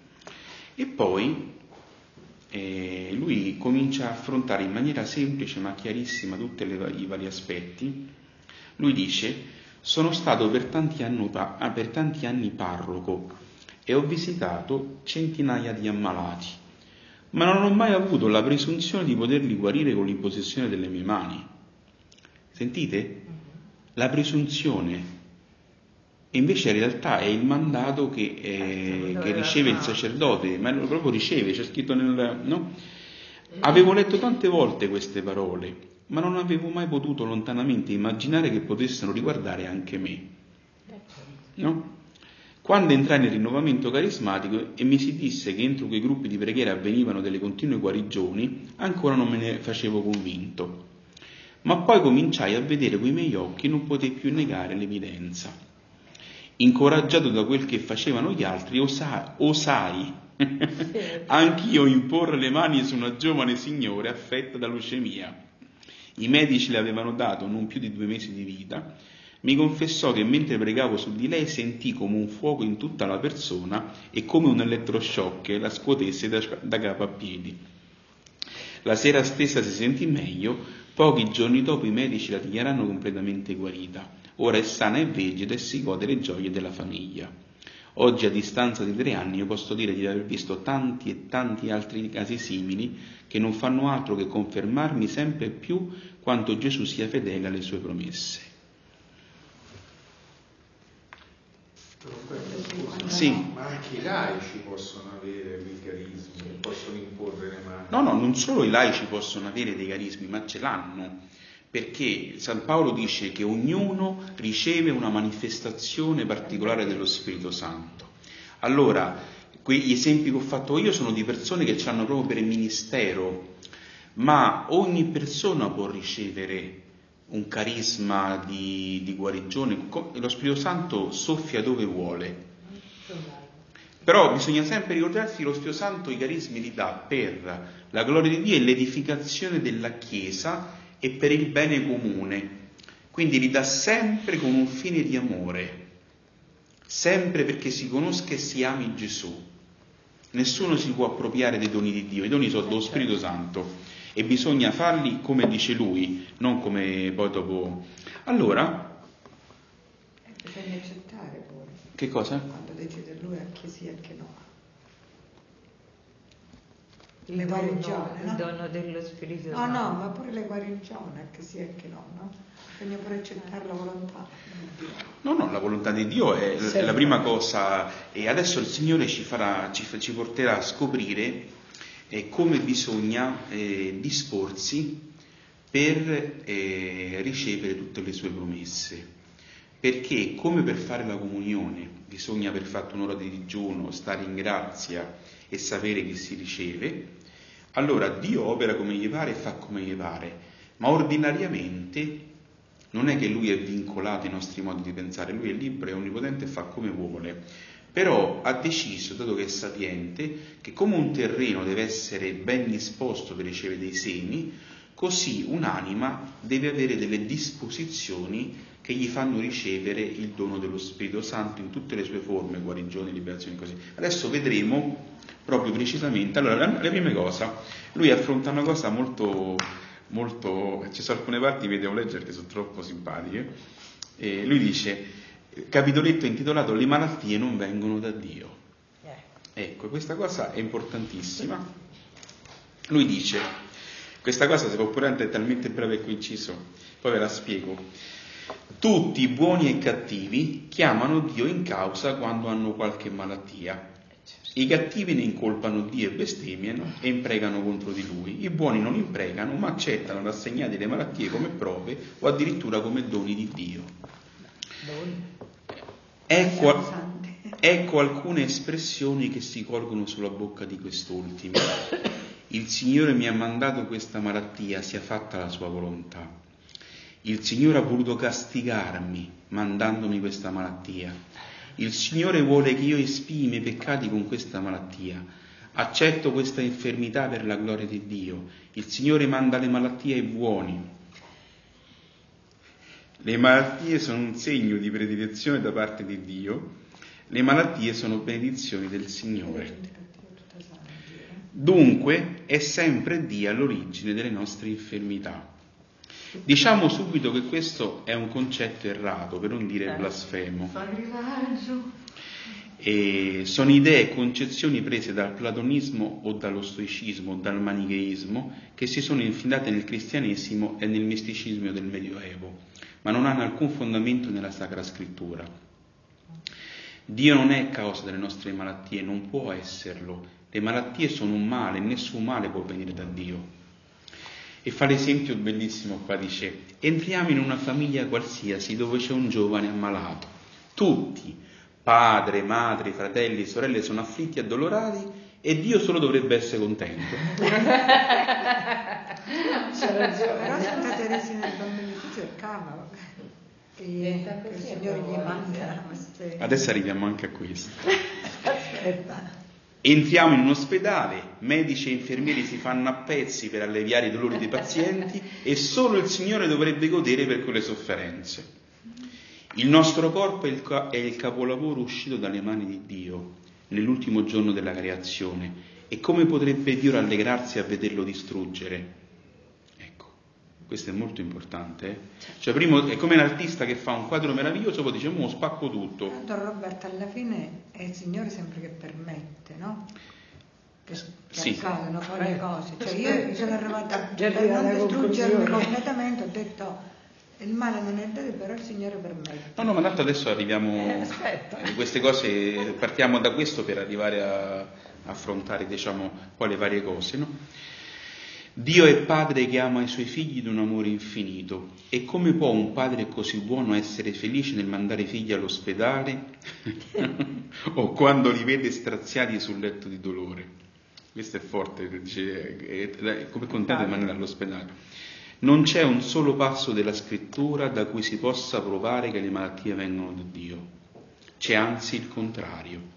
Speaker 1: e poi eh, lui comincia a affrontare in maniera semplice ma chiarissima tutti i vari aspetti. Lui dice, sono stato per tanti, anni, per tanti anni parroco e ho visitato centinaia di ammalati, ma non ho mai avuto la presunzione di poterli guarire con l'imposizione delle mie mani. Sentite? La presunzione. E invece in realtà è il mandato che, eh, che riceve il sacerdote, ma proprio riceve, c'è scritto nel... No? Avevo letto tante volte queste parole, ma non avevo mai potuto lontanamente immaginare che potessero riguardare anche me. No? Quando entrai nel rinnovamento carismatico e mi si disse che entro quei gruppi di preghiera avvenivano delle continue guarigioni, ancora non me ne facevo convinto. Ma poi cominciai a vedere coi miei occhi e non potei più negare l'evidenza. Incoraggiato da quel che facevano gli altri, osai, osai [LAUGHS] anch'io imporre le mani su una giovane signora affetta da leucemia. I medici le avevano dato non più di due mesi di vita mi confessò che mentre pregavo su di lei sentì come un fuoco in tutta la persona e come un elettroshock che la scuotesse da, da capo a piedi. La sera stessa si sentì meglio, pochi giorni dopo i medici la dichiaranno completamente guarita. Ora è sana e vegeta e si gode le gioie della famiglia. Oggi, a distanza di tre anni, io posso dire di aver visto tanti e tanti altri casi simili che non fanno altro che confermarmi sempre più quanto Gesù sia fedele alle sue promesse. Sì.
Speaker 5: Ma anche i laici possono avere dei carismi, possono imporre le mani.
Speaker 1: No, no, non solo i laici possono avere dei carismi, ma ce l'hanno. Perché San Paolo dice che ognuno riceve una manifestazione particolare dello Spirito Santo. Allora, quegli esempi che ho fatto io sono di persone che ci hanno proprio per ministero, ma ogni persona può ricevere un carisma di, di guarigione, lo Spirito Santo soffia dove vuole. Però bisogna sempre ricordarsi che lo Spirito Santo i carismi li dà per la gloria di Dio e l'edificazione della Chiesa e per il bene comune. Quindi li dà sempre con un fine di amore, sempre perché si conosca e si ami Gesù. Nessuno si può appropriare dei doni di Dio, i doni sono dello Spirito Santo e bisogna farli come dice lui, non come poi dopo. Allora.
Speaker 2: Bisogna accettare pure.
Speaker 1: Che cosa?
Speaker 2: Quando decide lui anche sì anche no. Le guarigioni, no?
Speaker 7: Il dono dello Spirito
Speaker 2: No,
Speaker 7: Santo.
Speaker 2: no, ma pure le guarigioni, anche sì anche no, no? Bisogna pure accettare la volontà di Dio.
Speaker 1: No, no, la volontà di Dio è, è la prima cosa e adesso il Signore ci, farà, ci, ci porterà a scoprire eh, come bisogna eh, disporsi per eh, ricevere tutte le sue promesse. Perché come per fare la comunione bisogna aver fatto un'ora di digiuno, stare in grazia e sapere che si riceve, allora Dio opera come gli pare e fa come gli pare, ma ordinariamente non è che Lui è vincolato ai nostri modi di pensare, Lui è libero, è onnipotente e fa come vuole. Però ha deciso, dato che è sapiente, che come un terreno deve essere ben disposto per ricevere dei semi, così un'anima deve avere delle disposizioni che gli fanno ricevere il dono dello Spirito Santo in tutte le sue forme, guarigione, liberazione e così. Adesso vedremo proprio precisamente. Allora, la, la prima cosa, lui affronta una cosa molto, molto, ci sono alcune parti che devo leggere che sono troppo simpatiche, e lui dice, capitoletto intitolato Le malattie non vengono da Dio. Ecco, questa cosa è importantissima. Lui dice, questa cosa si può pure è talmente breve e coinciso, poi ve la spiego. Tutti i buoni e cattivi chiamano Dio in causa quando hanno qualche malattia. I cattivi ne incolpano Dio e bestemmiano e impregano contro di lui. I buoni non impregano, ma accettano rassegnati le malattie come prove o addirittura come doni di Dio. Ecco, ecco alcune espressioni che si colgono sulla bocca di quest'ultimi. Il Signore mi ha mandato questa malattia, sia fatta la sua volontà. Il Signore ha voluto castigarmi mandandomi questa malattia. Il Signore vuole che io espii i miei peccati con questa malattia. Accetto questa infermità per la gloria di Dio. Il Signore manda le malattie ai buoni Le malattie sono un segno di predilezione da parte di Dio, le malattie sono benedizioni del Signore. Dunque è sempre Dio all'origine delle nostre infermità. Diciamo subito che questo è un concetto errato, per non dire blasfemo. E sono idee e concezioni prese dal platonismo o dallo stoicismo o dal manicheismo che si sono infilate nel cristianesimo e nel misticismo del Medioevo, ma non hanno alcun fondamento nella Sacra Scrittura. Dio non è causa delle nostre malattie, non può esserlo. Le malattie sono un male, nessun male può venire da Dio. E fa l'esempio bellissimo qua, dice, entriamo in una famiglia qualsiasi dove c'è un giovane ammalato. Tutti, padre, madre, fratelli, sorelle sono afflitti e addolorati e Dio solo dovrebbe essere contento.
Speaker 2: Però Santa Teresina del Bambino Gesù è che che il Signore gli manda queste...
Speaker 1: Adesso arriviamo anche a questo.
Speaker 2: Aspetta. [LAUGHS]
Speaker 1: Entriamo in un ospedale, medici e infermieri si fanno a pezzi per alleviare i dolori dei pazienti e solo il Signore dovrebbe godere per quelle sofferenze. Il nostro corpo è il, è il capolavoro uscito dalle mani di Dio nell'ultimo giorno della creazione e come potrebbe Dio rallegrarsi a vederlo distruggere? Questo è molto importante. eh. Cioè, prima è come l'artista che fa un quadro meraviglioso, poi dice, mo spacco tutto.
Speaker 2: Don Roberto, alla fine è il Signore sempre che permette, no? Che, che
Speaker 1: Sì.
Speaker 2: accadono poi le cose. Cioè io mi sono arrivata
Speaker 6: arriva
Speaker 2: non distruggermi completamente, ho detto il male non è dato, però il Signore permette.
Speaker 1: No, no, ma tanto adesso arriviamo
Speaker 6: Eh, aspetta.
Speaker 1: eh, queste cose, partiamo da questo per arrivare a, a affrontare, diciamo, poi le varie cose, no? Dio è padre che ama i suoi figli d'un amore infinito. E come può un padre così buono essere felice nel mandare i figli all'ospedale [LAUGHS] o quando li vede straziati sul letto di dolore? Questo è forte, dice, è, è come contento di mandare all'ospedale. Non c'è un solo passo della scrittura da cui si possa provare che le malattie vengono da Dio. C'è anzi il contrario.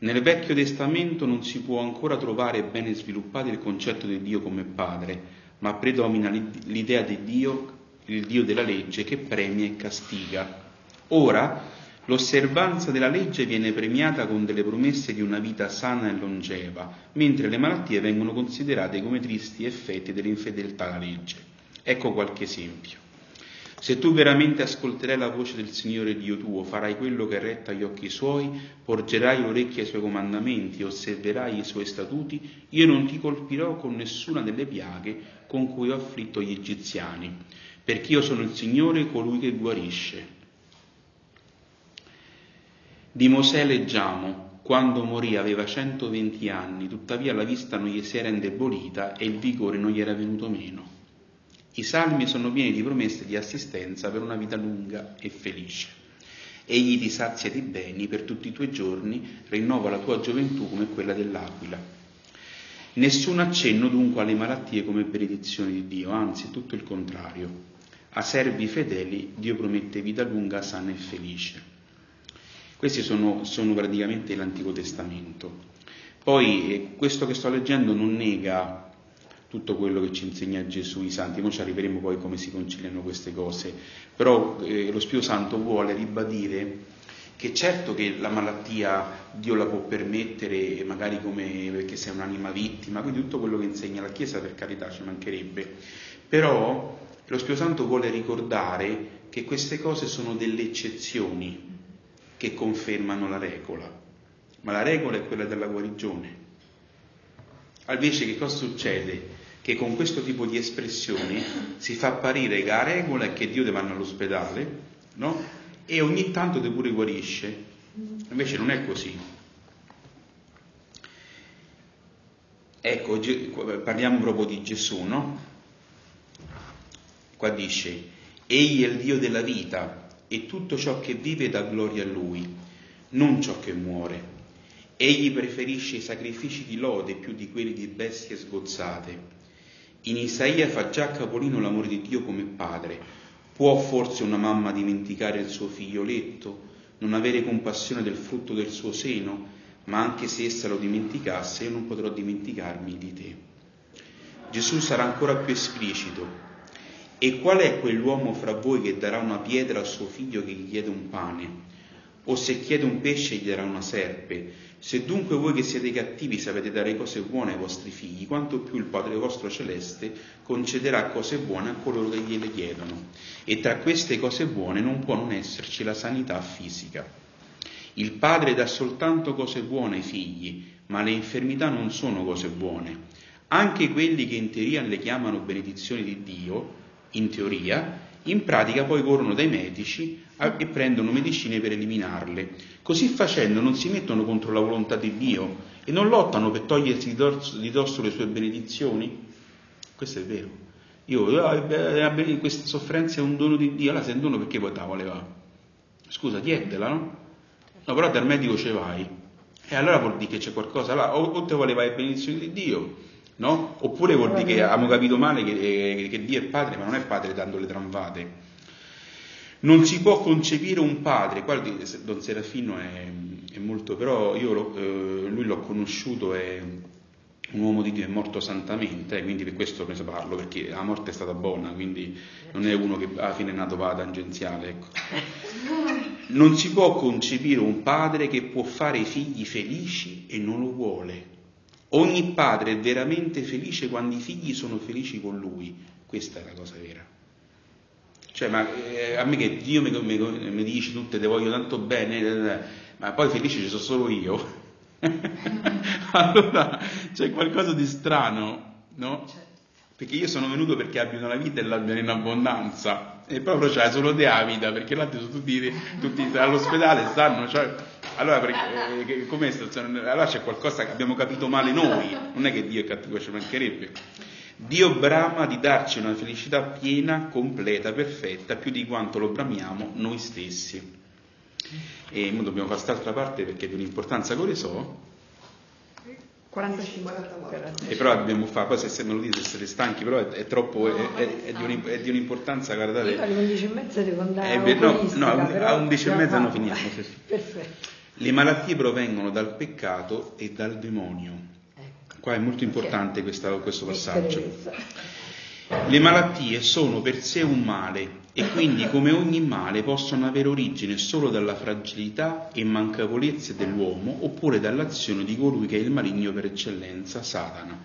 Speaker 1: Nel Vecchio Testamento non si può ancora trovare bene sviluppato il concetto di Dio come Padre, ma predomina l'idea di Dio, il Dio della legge, che premia e castiga. Ora, l'osservanza della legge viene premiata con delle promesse di una vita sana e longeva, mentre le malattie vengono considerate come tristi effetti dell'infedeltà alla legge. Ecco qualche esempio. Se tu veramente ascolterai la voce del Signore Dio tuo, farai quello che è retto agli occhi suoi, porgerai orecchie ai suoi comandamenti, osserverai i suoi statuti, io non ti colpirò con nessuna delle piaghe con cui ho afflitto gli egiziani, perché io sono il Signore colui che guarisce. Di Mosè leggiamo, quando morì aveva 120 anni, tuttavia la vista non gli si era indebolita e il vigore non gli era venuto meno. I salmi sono pieni di promesse di assistenza per una vita lunga e felice. Egli ti sazia di beni per tutti i tuoi giorni, rinnova la tua gioventù come quella dell'aquila. Nessun accenno dunque alle malattie come benedizione di Dio, anzi tutto il contrario. A servi fedeli Dio promette vita lunga, sana e felice. Questi sono, sono praticamente l'Antico Testamento. Poi eh, questo che sto leggendo non nega tutto quello che ci insegna Gesù, i santi, noi ci arriveremo poi come si conciliano queste cose, però eh, lo Spirito Santo vuole ribadire che certo che la malattia Dio la può permettere, magari come perché sei un'anima vittima, quindi tutto quello che insegna la Chiesa per carità ci mancherebbe, però lo Spirito Santo vuole ricordare che queste cose sono delle eccezioni che confermano la regola, ma la regola è quella della guarigione. Invece che cosa succede? Che con questo tipo di espressioni si fa apparire che la regola è che Dio ti vanno all'ospedale, no? E ogni tanto ti pure guarisce. Invece non è così. Ecco, parliamo proprio di Gesù, no? Qua dice, Egli è il Dio della vita e tutto ciò che vive dà gloria a Lui, non ciò che muore. Egli preferisce i sacrifici di lode più di quelli di bestie sgozzate. In Isaia fa già capolino l'amore di Dio come padre. Può forse una mamma dimenticare il suo figlioletto, non avere compassione del frutto del suo seno? Ma anche se essa lo dimenticasse, io non potrò dimenticarmi di te. Gesù sarà ancora più esplicito. E qual è quell'uomo fra voi che darà una pietra a suo figlio che gli chiede un pane? O se chiede un pesce gli darà una serpe? Se dunque voi che siete cattivi sapete dare cose buone ai vostri figli, quanto più il Padre vostro celeste concederà cose buone a coloro che gliele chiedono. E tra queste cose buone non può non esserci la sanità fisica. Il Padre dà soltanto cose buone ai figli, ma le infermità non sono cose buone. Anche quelli che in teoria le chiamano benedizioni di Dio, in teoria, in pratica poi corrono dai medici e prendono medicine per eliminarle. Così facendo non si mettono contro la volontà di Dio e non lottano per togliersi di dosso le sue benedizioni. Questo è vero. Io, ah, questa sofferenza è un dono di Dio, allora se è un dono perché poi te la voleva? Scusa, dietela, no? No, però dal medico ce vai. E allora vuol dire che c'è qualcosa là, o, o te voleva le benedizioni di Dio, no? Oppure vuol dire che abbiamo capito male che, che, Dio è padre, ma non è padre dando le tramvate. Non si può concepire un padre, qua Don Serafino è, è molto, però io eh, lui l'ho conosciuto, è un uomo di Dio, è morto santamente, eh, quindi per questo ne parlo, perché la morte è stata buona, quindi non è uno che alla fine è nato la tangenziale. Ecco. Non si può concepire un padre che può fare i figli felici e non lo vuole. Ogni padre è veramente felice quando i figli sono felici con lui. Questa è la cosa vera. Cioè, ma eh, a me che Dio mi, mi, mi dice tutte, te voglio tanto bene, eh, ma poi felice ci sono solo io. [LAUGHS] allora c'è qualcosa di strano, no? Perché io sono venuto perché abbiano la vita e l'abbiano in abbondanza. E proprio c'è solo te la vita, perché gli altri sono tutti, tutti all'ospedale, stanno, cioè, allora, perché, eh, come allora c'è qualcosa che abbiamo capito male noi, non è che Dio è cattivo, ci mancherebbe. Dio brama di darci una felicità piena, completa, perfetta, più di quanto lo bramiamo noi stessi. E ora dobbiamo fare quest'altra parte perché è di un'importanza che le so.
Speaker 6: 45
Speaker 1: e però dobbiamo fare, poi se me lo dite se siete stanchi, però è, è troppo, è, è, è, di è, di un'importanza, guardate.
Speaker 2: Alle 11 e mezza devo andare
Speaker 1: eh, no, no, a 11 e mezza non finiamo.
Speaker 2: Perfetto.
Speaker 1: Le malattie provengono dal peccato e dal demonio. Ecco. Qua è molto importante questa, questo passaggio. Le malattie sono per sé un male e quindi come ogni male possono avere origine solo dalla fragilità e mancavolezze dell'uomo oppure dall'azione di colui che è il maligno per eccellenza, Satana.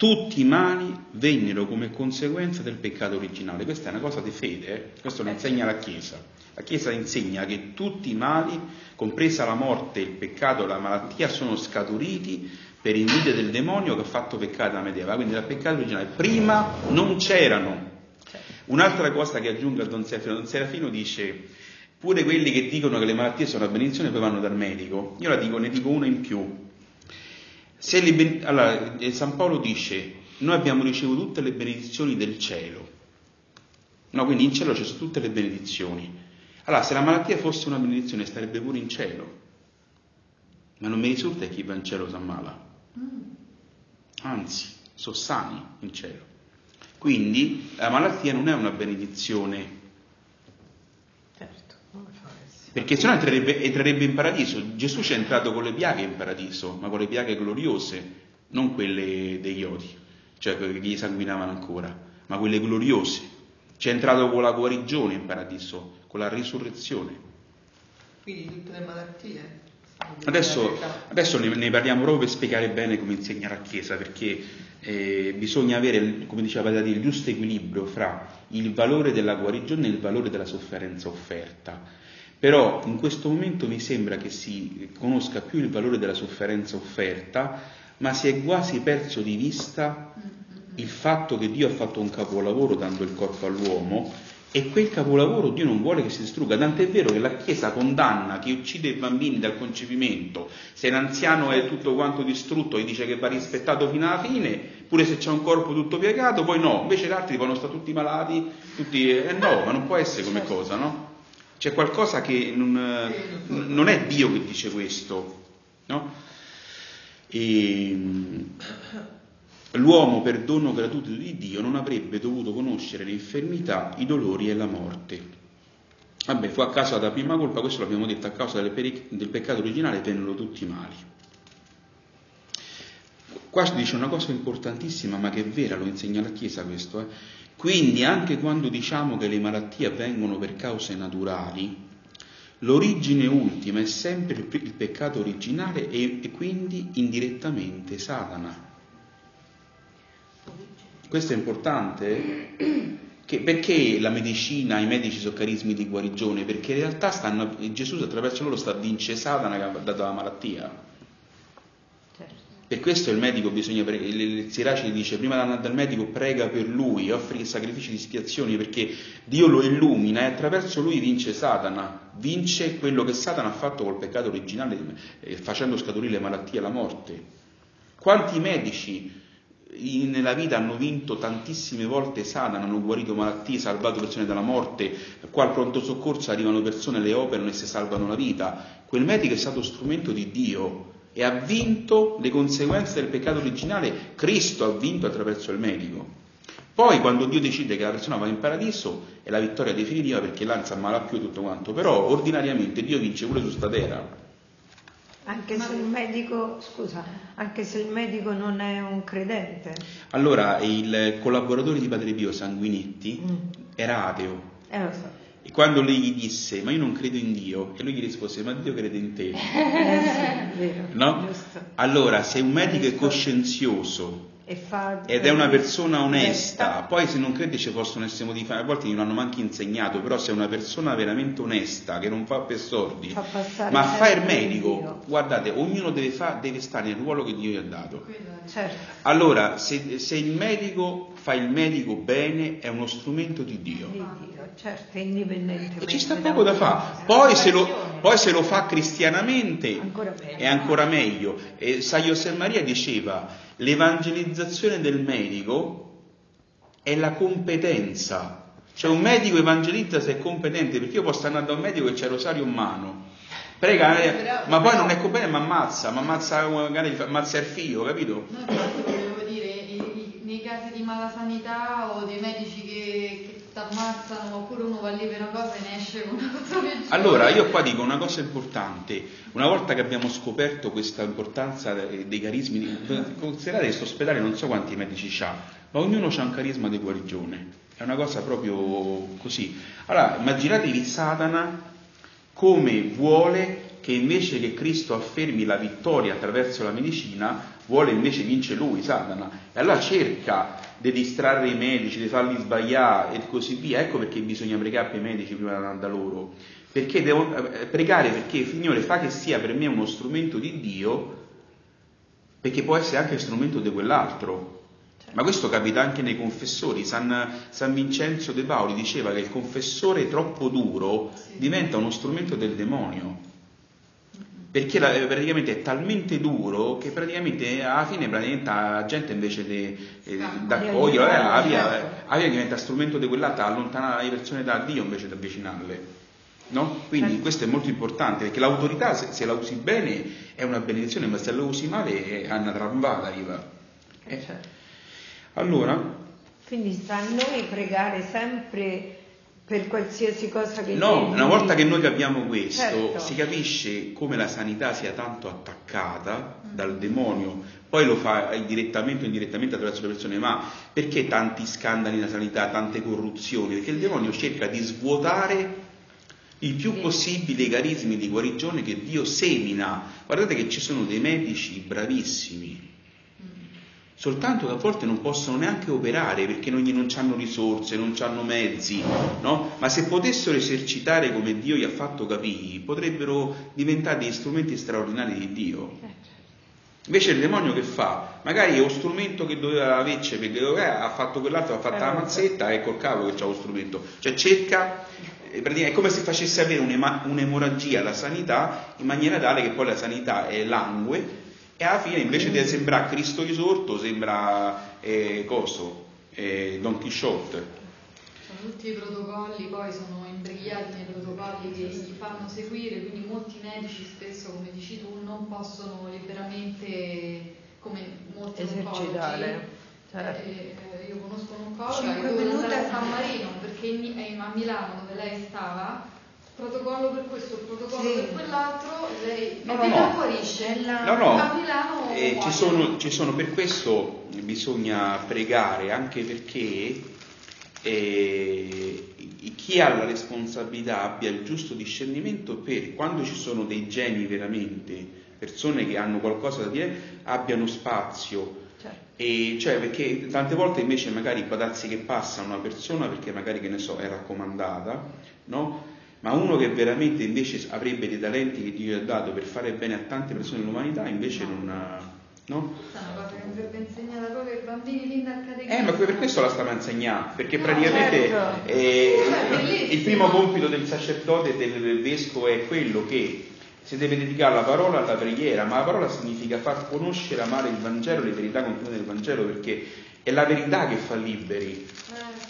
Speaker 1: Tutti i mali vennero come conseguenza del peccato originale. Questa è una cosa di fede, eh? questo lo insegna la Chiesa. La Chiesa insegna che tutti i mali, compresa la morte, il peccato la malattia, sono scaturiti per invidia del demonio che ha fatto peccare la Medeva, quindi dal peccato originale. Prima non c'erano. Un'altra cosa che aggiungo a Don Serafino, Don Serafino dice, pure quelli che dicono che le malattie sono una benedizione poi vanno dal medico, io la dico, ne dico una in più. Ben... Allora, eh, San Paolo dice, noi abbiamo ricevuto tutte le benedizioni del cielo. No, quindi in cielo ci sono tutte le benedizioni. Allora, se la malattia fosse una benedizione, starebbe pure in cielo. Ma non mi risulta che chi va in cielo si ammala. Anzi, sono sani in cielo. Quindi la malattia non è una benedizione. Perché se no entrerebbe, entrerebbe in paradiso. Gesù ci è entrato con le piaghe in paradiso, ma con le piaghe gloriose, non quelle degli odi, cioè quelle che gli sanguinavano ancora, ma quelle gloriose. Ci è entrato con la guarigione in paradiso, con la risurrezione.
Speaker 6: Quindi tutte le malattie?
Speaker 1: Adesso, adesso ne, ne, parliamo proprio per spiegare bene come insegna la Chiesa, perché eh, bisogna avere, come diceva Padre, il giusto equilibrio fra il valore della guarigione e il valore della sofferenza offerta. Però in questo momento mi sembra che si conosca più il valore della sofferenza offerta, ma si è quasi perso di vista il fatto che Dio ha fatto un capolavoro dando il corpo all'uomo e quel capolavoro Dio non vuole che si distrugga, tant'è vero che la Chiesa condanna chi uccide i bambini dal concepimento, se l'anziano è tutto quanto distrutto e dice che va rispettato fino alla fine, pure se c'è un corpo tutto piegato, poi no, invece gli altri devono stare tutti malati, tutti... Eh no, ma non può essere come cosa, no? C'è qualcosa che non, non è Dio che dice questo, no? E L'uomo, per dono gratuito di Dio, non avrebbe dovuto conoscere le infermità, i dolori e la morte. Vabbè, fu a causa della prima colpa, questo l'abbiamo detto, a causa del, peric- del peccato originale vennero tutti mali. Qua si dice una cosa importantissima, ma che è vera, lo insegna la Chiesa questo, eh? Quindi anche quando diciamo che le malattie avvengono per cause naturali, l'origine ultima è sempre il, peccato originale e, quindi indirettamente Satana. Questo è importante? Che, perché la medicina, i medici sono carismi di guarigione? Perché in realtà stanno, Gesù attraverso loro sta a vincere Satana che ha dato la malattia. Per questo il medico bisogna, il Siraci dice prima di andare dal medico prega per lui, offri sacrifici di spiazione perché Dio lo illumina e attraverso lui vince Satana, vince quello che Satana ha fatto col peccato originale eh, facendo scaturire le malattie e la morte. Quanti medici nella vita hanno vinto tantissime volte Satana, hanno guarito malattie, salvato persone dalla morte, qua al pronto soccorso arrivano persone, le operano e si salvano la vita. Quel medico è stato strumento di Dio e ha vinto le conseguenze del peccato originale, Cristo ha vinto attraverso il medico. Poi quando Dio decide che la persona va in paradiso è la vittoria definitiva perché si ammala più tutto quanto, però ordinariamente Dio vince pure su sta terra.
Speaker 2: Anche se il medico, scusa, anche se il medico non è un credente.
Speaker 1: Allora, il collaboratore di Padre Pio Sanguinetti mm. era ateo.
Speaker 2: Eh, lo so.
Speaker 1: E quando lei gli disse, ma io non credo in Dio, e lui gli rispose, ma Dio crede in te.
Speaker 2: Eh
Speaker 1: no? Allora, se un medico è coscienzioso ed è una persona onesta, poi se non crede ci possono essere motivi, a volte non hanno neanche insegnato, però se è una persona veramente onesta, che non fa per sordi,
Speaker 2: fa
Speaker 1: ma fa il medico, guardate, ognuno deve, fa, deve, stare nel ruolo che Dio gli ha dato.
Speaker 2: Certo.
Speaker 1: Allora, se, se, il medico fa il medico bene, è uno strumento di Dio.
Speaker 2: Di Dio, certo, indipendentemente.
Speaker 1: E ci sta poco da fare. Poi se, lo, poi se lo fa cristianamente
Speaker 2: ancora
Speaker 1: è ancora meglio. E San José Maria diceva L'evangelizzazione del medico è la competenza. Cioè un medico evangelizza se è competente, perché io posso andare da un medico che c'è rosario in mano, prega, eh, ma poi non è competente, ma ammazza, ma ammazza, magari ammazza il figlio, capito?
Speaker 4: No, volevo dire, nei casi di malasanità o dei medici ammazzano oppure uno va lì per una cosa e ne esce con una cosa peggiore.
Speaker 1: Allora, io qua dico una cosa importante. Una volta che abbiamo scoperto questa importanza dei carismi, considerate questo ospedale non so quanti medici ha, ma ognuno ha un carisma di guarigione. È una cosa proprio così. Allora, immaginatevi Satana come vuole che invece che Cristo affermi la vittoria attraverso la medicina, vuole invece vincere lui, Satana. E allora cerca di distrarre i medici, di farli sbagliare e così via. Ecco perché bisogna pregare per i medici prima di andare da loro. Perché devo eh, pregare perché Signore fa che sia per me uno strumento di Dio, perché può essere anche strumento di quell'altro. Ma questo capita anche nei confessori. San, San, Vincenzo De Paoli diceva che il confessore troppo duro diventa uno strumento del demonio perché la, praticamente è talmente duro che praticamente alla fine praticamente la gente invece di eh, d'accoglierlo, eh, la via, la via diventa strumento di quell'altra, allontanare le persone da Dio invece di avvicinarle. No? Quindi certo. questo è molto importante perché l'autorità se, se, la usi bene è una benedizione, ma se la usi male è una trambata. Eh.
Speaker 2: Certo.
Speaker 1: Allora?
Speaker 2: Quindi sta a noi pregare sempre per qualsiasi cosa che
Speaker 1: No, una volta che noi capiamo questo, certo. si capisce come la sanità sia tanto attaccata dal demonio, poi lo fa direttamente o indirettamente attraverso le persone, ma perché tanti scandali nella sanità, tante corruzioni? Perché il demonio cerca di svuotare il più possibile i carismi di guarigione che Dio semina. Guardate che ci sono dei medici bravissimi, soltanto che a volte non possono neanche operare perché non, non hanno risorse, non hanno mezzi, no? ma se potessero esercitare come Dio gli ha fatto capire, potrebbero diventare degli strumenti straordinari di Dio. Invece il demonio che fa? Magari è uno strumento che doveva averci perché eh, ha fatto quell'altro, ha fatto la mazzetta e col cavo che c'ha lo strumento. Cioè cerca, eh, è come se facesse avere un'emorragia alla sanità in maniera tale che poi la sanità è langue e alla fine invece di sembrare Cristo risorto sembra eh, coso, eh, Don Quixote.
Speaker 4: Sono tutti i protocolli, poi sono imbrigliati nei protocolli che gli fanno seguire, quindi molti medici spesso, come dici tu, non possono liberamente, come molti
Speaker 2: esercitare.
Speaker 4: Certo. Eh, eh, io conosco un oncologa che doveva andare a San Marino perché in, a Milano dove lei stava protocollo per questo, protocollo sì. per quell'altro, lei no, no, no. guarisce. La...
Speaker 1: No, no, eh, ci, sono, ci sono per questo bisogna pregare anche perché eh, chi ha la responsabilità abbia il giusto discernimento per quando ci sono dei geni veramente, persone che hanno qualcosa da dire, abbiano spazio. Certo. E cioè perché tante volte invece magari può darsi che passa una persona perché magari che ne so è raccomandata, no? Ma uno che veramente invece avrebbe dei talenti che Dio gli ha dato per fare bene a tante persone dell'umanità invece non ha
Speaker 4: No?
Speaker 1: Eh, ma per questo la stiamo insegnando, perché no, praticamente certo. eh, il primo compito del sacerdote e del vescovo è quello che si deve dedicare alla parola alla preghiera, ma la parola significa far conoscere, amare il Vangelo, le verità contenute nel Vangelo, perché è la verità che fa liberi. Eh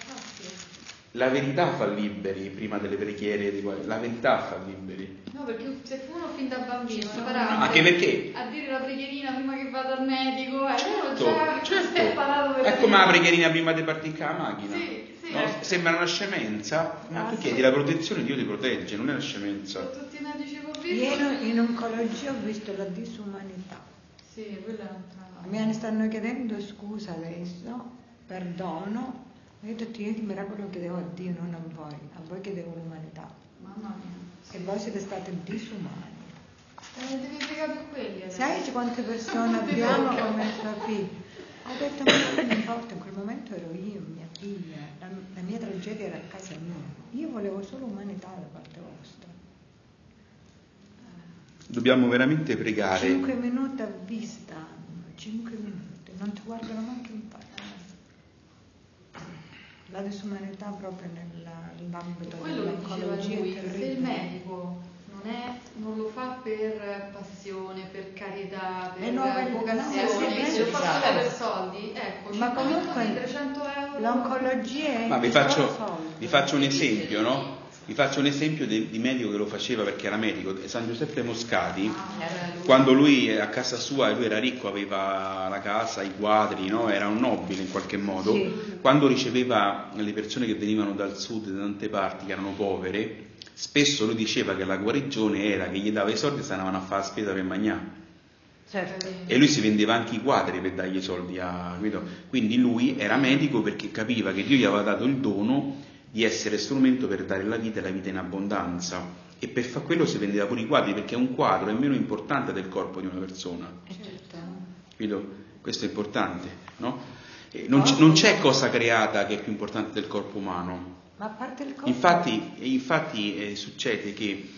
Speaker 1: la verità fa liberi prima delle preghiere, la verità fa liberi.
Speaker 4: No, perché se uno fin da bambino impara
Speaker 1: anche perché
Speaker 4: a dire la preghierina prima che vada al medico, eh,
Speaker 1: certo, già certo. [LAUGHS] imparato per È come la preghierina prima di partire con la macchina. Sì, sì, no? ecco. Sembra una scemenza, ma ah, tu chiedi la protezione, Dio ti protegge, non è una scemenza.
Speaker 4: Sono tutti i medici con
Speaker 2: Io in oncologia ho visto la disumanità.
Speaker 4: Sì, quella è un'altra.
Speaker 2: Mi stanno chiedendo scusa adesso, perdono ho detto io il miracolo chiedevo a Dio, non a voi, a voi chiedevo l'umanità.
Speaker 4: Mamma mia.
Speaker 2: E voi siete stati disumani.
Speaker 4: Eh, devi spiegare più quelli
Speaker 2: adesso. Sai [LAUGHS] quante persone abbiamo come sua figlia? Ho detto ma non mi importa, in quel momento ero io, mia figlia, la, la mia tragedia era a casa mia. Io volevo solo umanità da parte vostra.
Speaker 1: Dobbiamo veramente pregare.
Speaker 2: Cinque minuti a vista, cinque minuti, non ti guardano neanche in faccia la disumanità proprio nell'ambito dell'oncologia lui,
Speaker 4: se il medico non, è, non, lo fa per passione, per carità, per no, vocazione, se lo fa solo per soldi, ecco, ma comunque 300 euro.
Speaker 2: L'oncologia è
Speaker 1: ma vi faccio, vi faccio un esempio, no? Vi faccio un esempio di, di, medico che lo faceva perché era medico, San Giuseppe Moscati, ah, quando lui a casa sua, lui era ricco, aveva la casa, i quadri, no? era un nobile in qualche modo, sì. quando riceveva le persone che venivano dal sud, da tante parti, che erano povere, spesso lui diceva che la guarigione era che gli dava i soldi e se andavano a fare la spesa per mangiare. Certo. E lui si vendeva anche i quadri per dargli i soldi a Guido. Quindi lui era medico perché capiva che Dio gli aveva dato il dono di essere strumento per dare la vita e la vita in abbondanza. E per far quello si vendeva pure i quadri, perché un quadro è meno importante del corpo di una persona.
Speaker 2: Eh, certo.
Speaker 1: Questo è importante, no? Non, c- non, c'è cosa creata che è più importante del corpo umano.
Speaker 2: Ma a parte il corpo?
Speaker 1: Infatti, infatti eh, succede che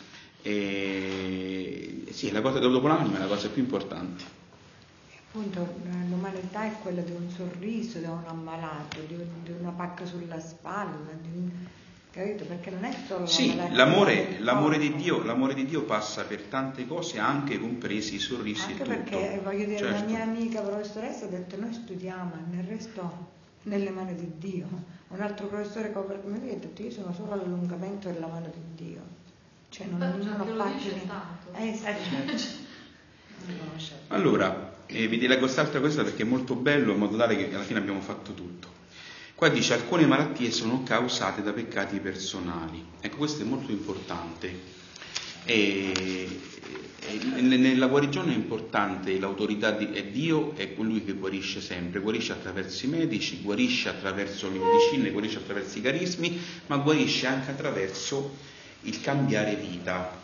Speaker 1: eh, sì, la cosa dopo l'anima è la cosa più importante
Speaker 2: appunto l'umanità è quella di un sorriso da un ammalato, di, un, di una pacca sulla spalla, un, capito? Perché non è solo
Speaker 1: sì, l'amore, l'amore, di Dio, l'amore di Dio passa per tante cose, anche compresi i sorrisi
Speaker 2: anche
Speaker 1: e
Speaker 2: tutto. perché voglio dire, certo. la mia amica professoressa ha detto noi studiamo, nel resto nelle mani di Dio. Un altro professore che ho per me ha detto io sono solo all'allungamento della mano di Dio. Cioè non, non, [LAUGHS] non ho fatto niente. Eh, esatto.
Speaker 1: Allora, e vi leggo quest'altra cosa perché è molto bello in modo tale che alla fine abbiamo fatto tutto. Qua dice alcune malattie sono causate da peccati personali. Ecco, questo è molto importante. E, e, nella guarigione è importante l'autorità di è Dio, è colui che guarisce sempre, guarisce attraverso i medici, guarisce attraverso le medicine, guarisce attraverso i carismi, ma guarisce anche attraverso il cambiare vita.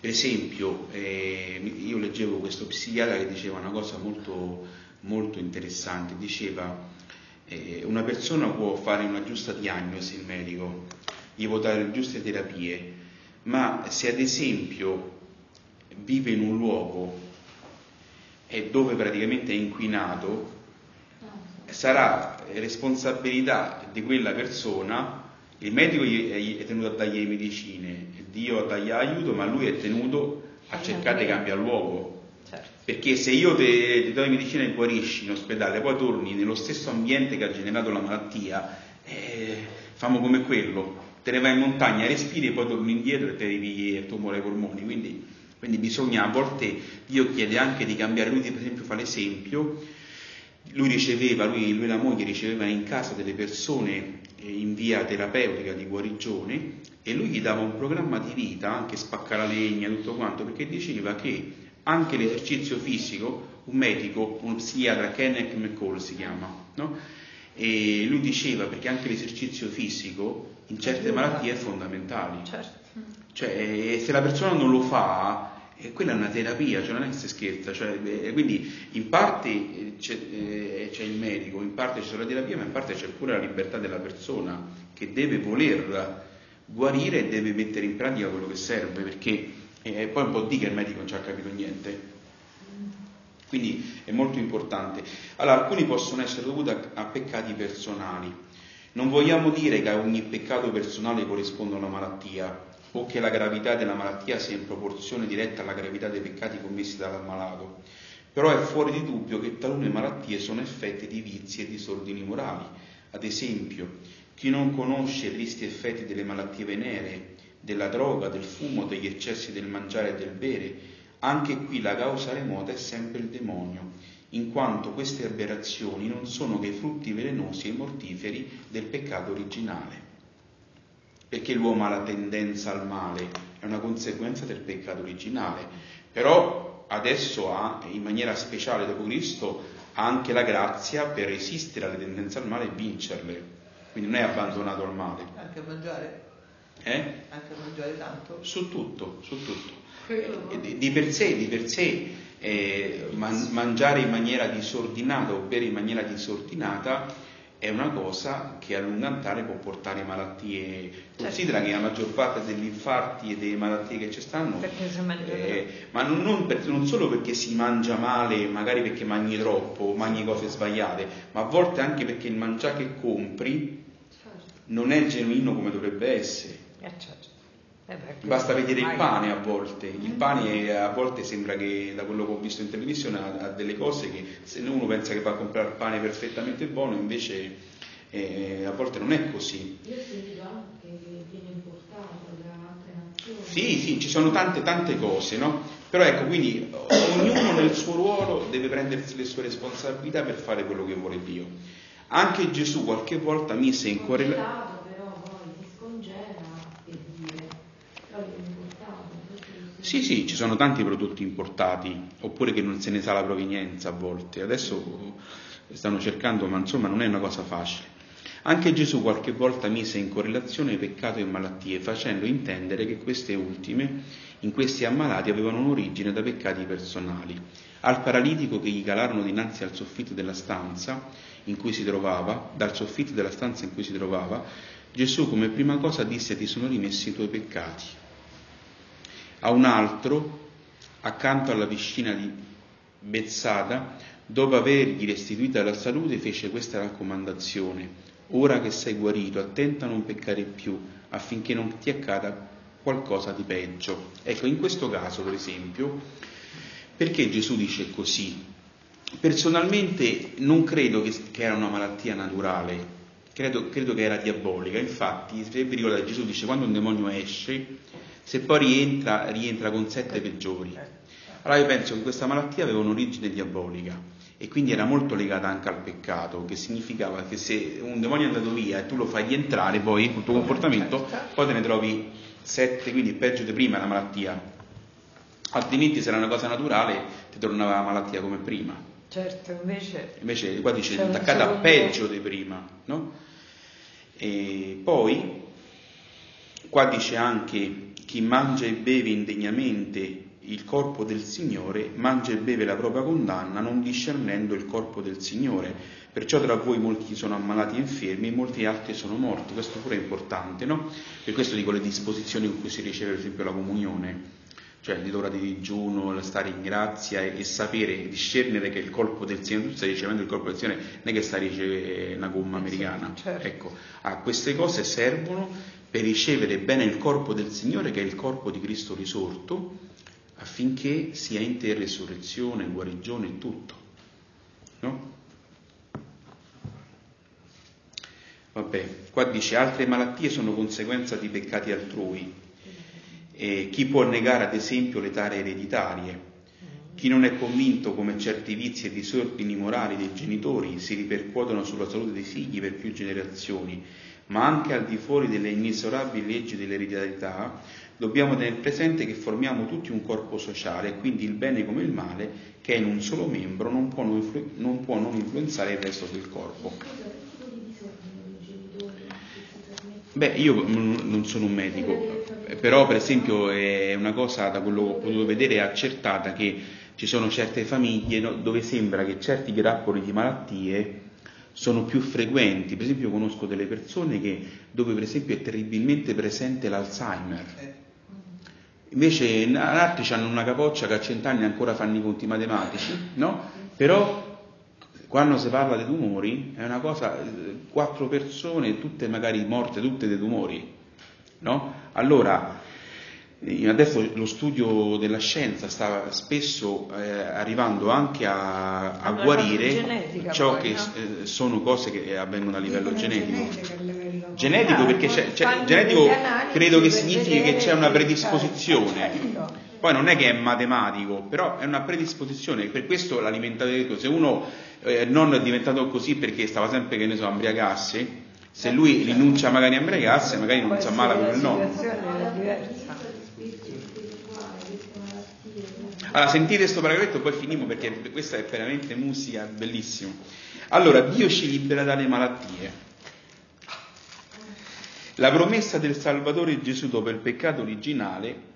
Speaker 1: Per esempio, eh, io leggevo questo psichiatra che diceva una cosa molto, molto interessante, diceva eh, una persona può fare una giusta diagnosi il medico, gli può dare le giuste terapie, ma se ad esempio vive in un luogo e dove praticamente è inquinato, sarà responsabilità di quella persona il medico è tenuto a dargli le medicine, Dio a dargli aiuto, ma lui è tenuto a cercare di cambiare luogo. Certo. Perché se io ti, ti do le medicine e guarisci in ospedale, poi torni nello stesso ambiente che ha generato la malattia, eh, famo come quello, te ne vai in montagna, respiri e poi torni indietro e te ripigli il tumore ai polmoni. Quindi, quindi bisogna, a volte Dio chiede anche di cambiare, lui per esempio fa l'esempio, lui riceveva, lui, lui e la moglie ricevevano in casa delle persone in via terapeutica di guarigione e lui gli dava un programma di vita, anche spaccare la legna, tutto quanto, perché diceva che anche l'esercizio fisico, un medico, uno psichiatra, Kenneth McCall si chiama, no? E lui diceva perché anche l'esercizio fisico in certe malattie è fondamentale.
Speaker 2: Certo.
Speaker 1: Cioè, se la persona non lo fa, eh, quella è una terapia, cioè non è che si scherza. Cioè, eh, quindi in parte eh, c'è, eh, c'è, il medico, in parte c'è la terapia, ma in parte c'è pure la libertà della persona che deve voler guarire e deve mettere in pratica quello che serve, perché eh, poi un po' di che il medico non ci ha capito niente. Quindi è molto importante. Allora, alcuni possono essere dovuti a, a peccati personali. Non vogliamo dire che a ogni peccato personale corrisponde una malattia o che la gravità della malattia sia in proporzione diretta alla gravità dei peccati commessi dall'ammalato. Però è fuori di dubbio che talune malattie sono effetti di vizi e disordini morali. Ad esempio, chi non conosce i tristi effetti delle malattie venere, della droga, del fumo, degli eccessi del mangiare e del bere, anche qui la causa remota è sempre il demonio, in quanto queste aberrazioni non sono che frutti velenosi e mortiferi del peccato originale. Perché l'uomo ha la tendenza al male? È una conseguenza del peccato originale. Però adesso ha, in maniera speciale dopo Cristo, anche la grazia per resistere alle tendenze al male e vincerle. Quindi non è abbandonato al male.
Speaker 6: Anche a mangiare?
Speaker 1: Eh?
Speaker 6: Anche a mangiare tanto?
Speaker 1: Su tutto, su tutto. Eh, di per sé, di per sé eh, man- mangiare in maniera disordinata o bere in maniera disordinata è una cosa che a lungo andare può portare malattie. Considera che la maggior parte degli infarti e delle malattie che ci stanno, eh, ma non, non, per, non, solo perché si mangia male, magari perché mangi troppo, mangi cose sbagliate, ma a volte anche perché il mangiare che compri non è genuino come dovrebbe essere.
Speaker 2: Eh, certo.
Speaker 1: Eh Basta vedere il pane a volte, il pane a volte sembra che da quello che ho visto in televisione ha, ha delle cose che se uno pensa che va a comprare pane perfettamente buono invece eh, a volte non è così.
Speaker 4: Io ho sentito anche che viene importato da altre nazioni.
Speaker 1: Sì, sì, ci sono tante tante cose, no? Però ecco, quindi ognuno nel suo ruolo deve prendersi le sue responsabilità per fare quello che vuole Dio. Anche Gesù qualche volta mise in correlazione Sì, sì, ci sono tanti prodotti importati, oppure che non se ne sa la provenienza a volte. Adesso stanno cercando, ma insomma non è una cosa facile. Anche Gesù qualche volta mise in correlazione peccato e malattie, facendo intendere che queste ultime, in questi ammalati, avevano un'origine da peccati personali. Al paralitico che gli calarono dinanzi al soffitto della stanza in cui si trovava, dal soffitto della stanza in cui si trovava, Gesù come prima cosa disse ti sono rimessi i tuoi peccati a un altro, accanto alla piscina di Bezzada, dopo avergli restituita la salute, fece questa raccomandazione. Ora che sei guarito, attenta a non peccare più, affinché non ti accada qualcosa di peggio. Ecco, in questo caso, per esempio, perché Gesù dice così? Personalmente non credo che, che era una malattia naturale, credo, credo, che era diabolica. Infatti, se vi ricordate, Gesù dice quando un demonio esce, se poi rientra, rientra con sette peggiori. Allora io penso che questa malattia aveva un'origine diabolica e quindi era molto legata anche al peccato, che significava che se un demonio è andato via e tu lo fai rientrare poi col tuo comportamento, poi te ne trovi sette, quindi peggio di prima la malattia. Altrimenti se era una cosa naturale ti tornava la malattia come prima.
Speaker 2: Certo, invece...
Speaker 1: Invece qua dice attaccata a peggio di prima, no? E poi qua dice anche chi mangia e beve indegnamente il corpo del Signore mangia e beve la propria condanna, non discernendo il corpo del Signore. Perciò tra voi molti sono ammalati e infermi e molti altri sono morti. Questo pure è importante, no? Per questo dico le disposizioni con cui si riceve, per esempio, la comunione, cioè l'ora di digiuno, stare in grazia e, e sapere, discernere che il corpo del Signore, tu stai ricevendo il corpo del Signore, non è che stai ricevendo una gomma americana.
Speaker 2: Certo.
Speaker 1: Ecco, a queste cose servono per ricevere bene il corpo del Signore, che è il corpo di Cristo risorto, affinché sia in te resurrezione, guarigione e tutto. No? Vabbè, qua dice altre malattie sono conseguenza di peccati altrui. E chi può negare ad esempio le tare ereditarie? Chi non è convinto come certi vizi e disordini morali dei genitori si ripercuotono sulla salute dei figli per più generazioni ma anche al di fuori delle inesorabili leggi dell'ereditarietà, dobbiamo tenere presente che formiamo tutti un corpo sociale e quindi il bene come il male, che è in un solo membro, non può non, influ- non, può non influenzare il resto del corpo. Beh, io non sono un medico, però per esempio è una cosa da quello che ho potuto vedere è accertata che ci sono certe famiglie dove sembra che certi grappoli di malattie sono più frequenti. Per esempio conosco delle persone che, dove per esempio è terribilmente presente l'Alzheimer. Invece altri hanno una capoccia che a cent'anni ancora fanno i conti matematici, no? Però quando si parla di tumori è una cosa, quattro persone, tutte magari morte, tutte dei tumori, no? Allora, eh, adesso lo studio della scienza sta spesso eh, arrivando anche a, a guarire ciò poi, che no? eh, sono cose che avvengono a livello genetico. Genetico perché c'è, c'è, genetico credo che significhi che c'è una predisposizione. Poi non è che è matematico, però è una predisposizione, per questo l'alimentazione, se uno eh, non è diventato così perché stava sempre, che ne so, ambriacarsi, se lui rinuncia magari a ambriacarsi, magari non si ammala come il nonno. Allora, sentite questo paragrafo e poi finiamo perché questa è veramente musica, bellissimo. Allora, Dio ci libera dalle malattie. La promessa del Salvatore Gesù dopo il peccato originale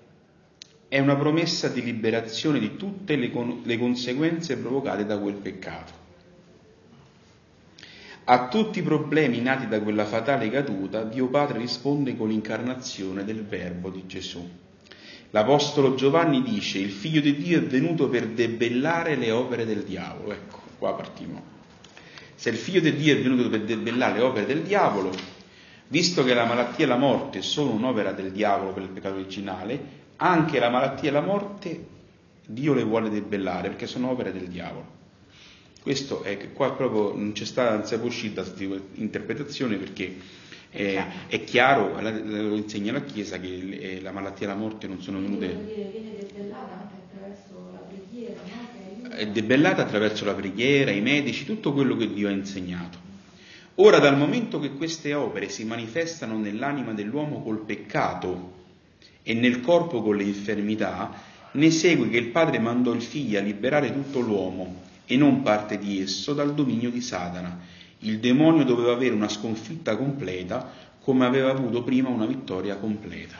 Speaker 1: è una promessa di liberazione di tutte le, con- le conseguenze provocate da quel peccato. A tutti i problemi nati da quella fatale caduta, Dio Padre risponde con l'incarnazione del Verbo di Gesù. L'Apostolo Giovanni dice, il Figlio di Dio è venuto per debellare le opere del diavolo. Ecco, qua partiamo. Se il Figlio di Dio è venuto per debellare le opere del diavolo, visto che la malattia e la morte sono un'opera del diavolo per il peccato originale, anche la malattia e la morte Dio le vuole debellare perché sono opere del diavolo. Questo è che qua proprio non c'è stata, non si uscire da questa interpretazione perché è, è chiaro, lo insegna la Chiesa, che eh, la malattia e la morte non sono venute... Viene debellata anche attraverso la preghiera, no? È debellata attraverso la preghiera, i medici, tutto quello che Dio ha insegnato. Ora, dal momento che queste opere si manifestano nell'anima dell'uomo col peccato, e nel corpo con le infermità, ne segue che il Padre mandò il Figlio a liberare tutto l'uomo e non parte di esso dal dominio di Satana. Il demonio doveva avere una sconfitta completa come aveva avuto prima una vittoria completa.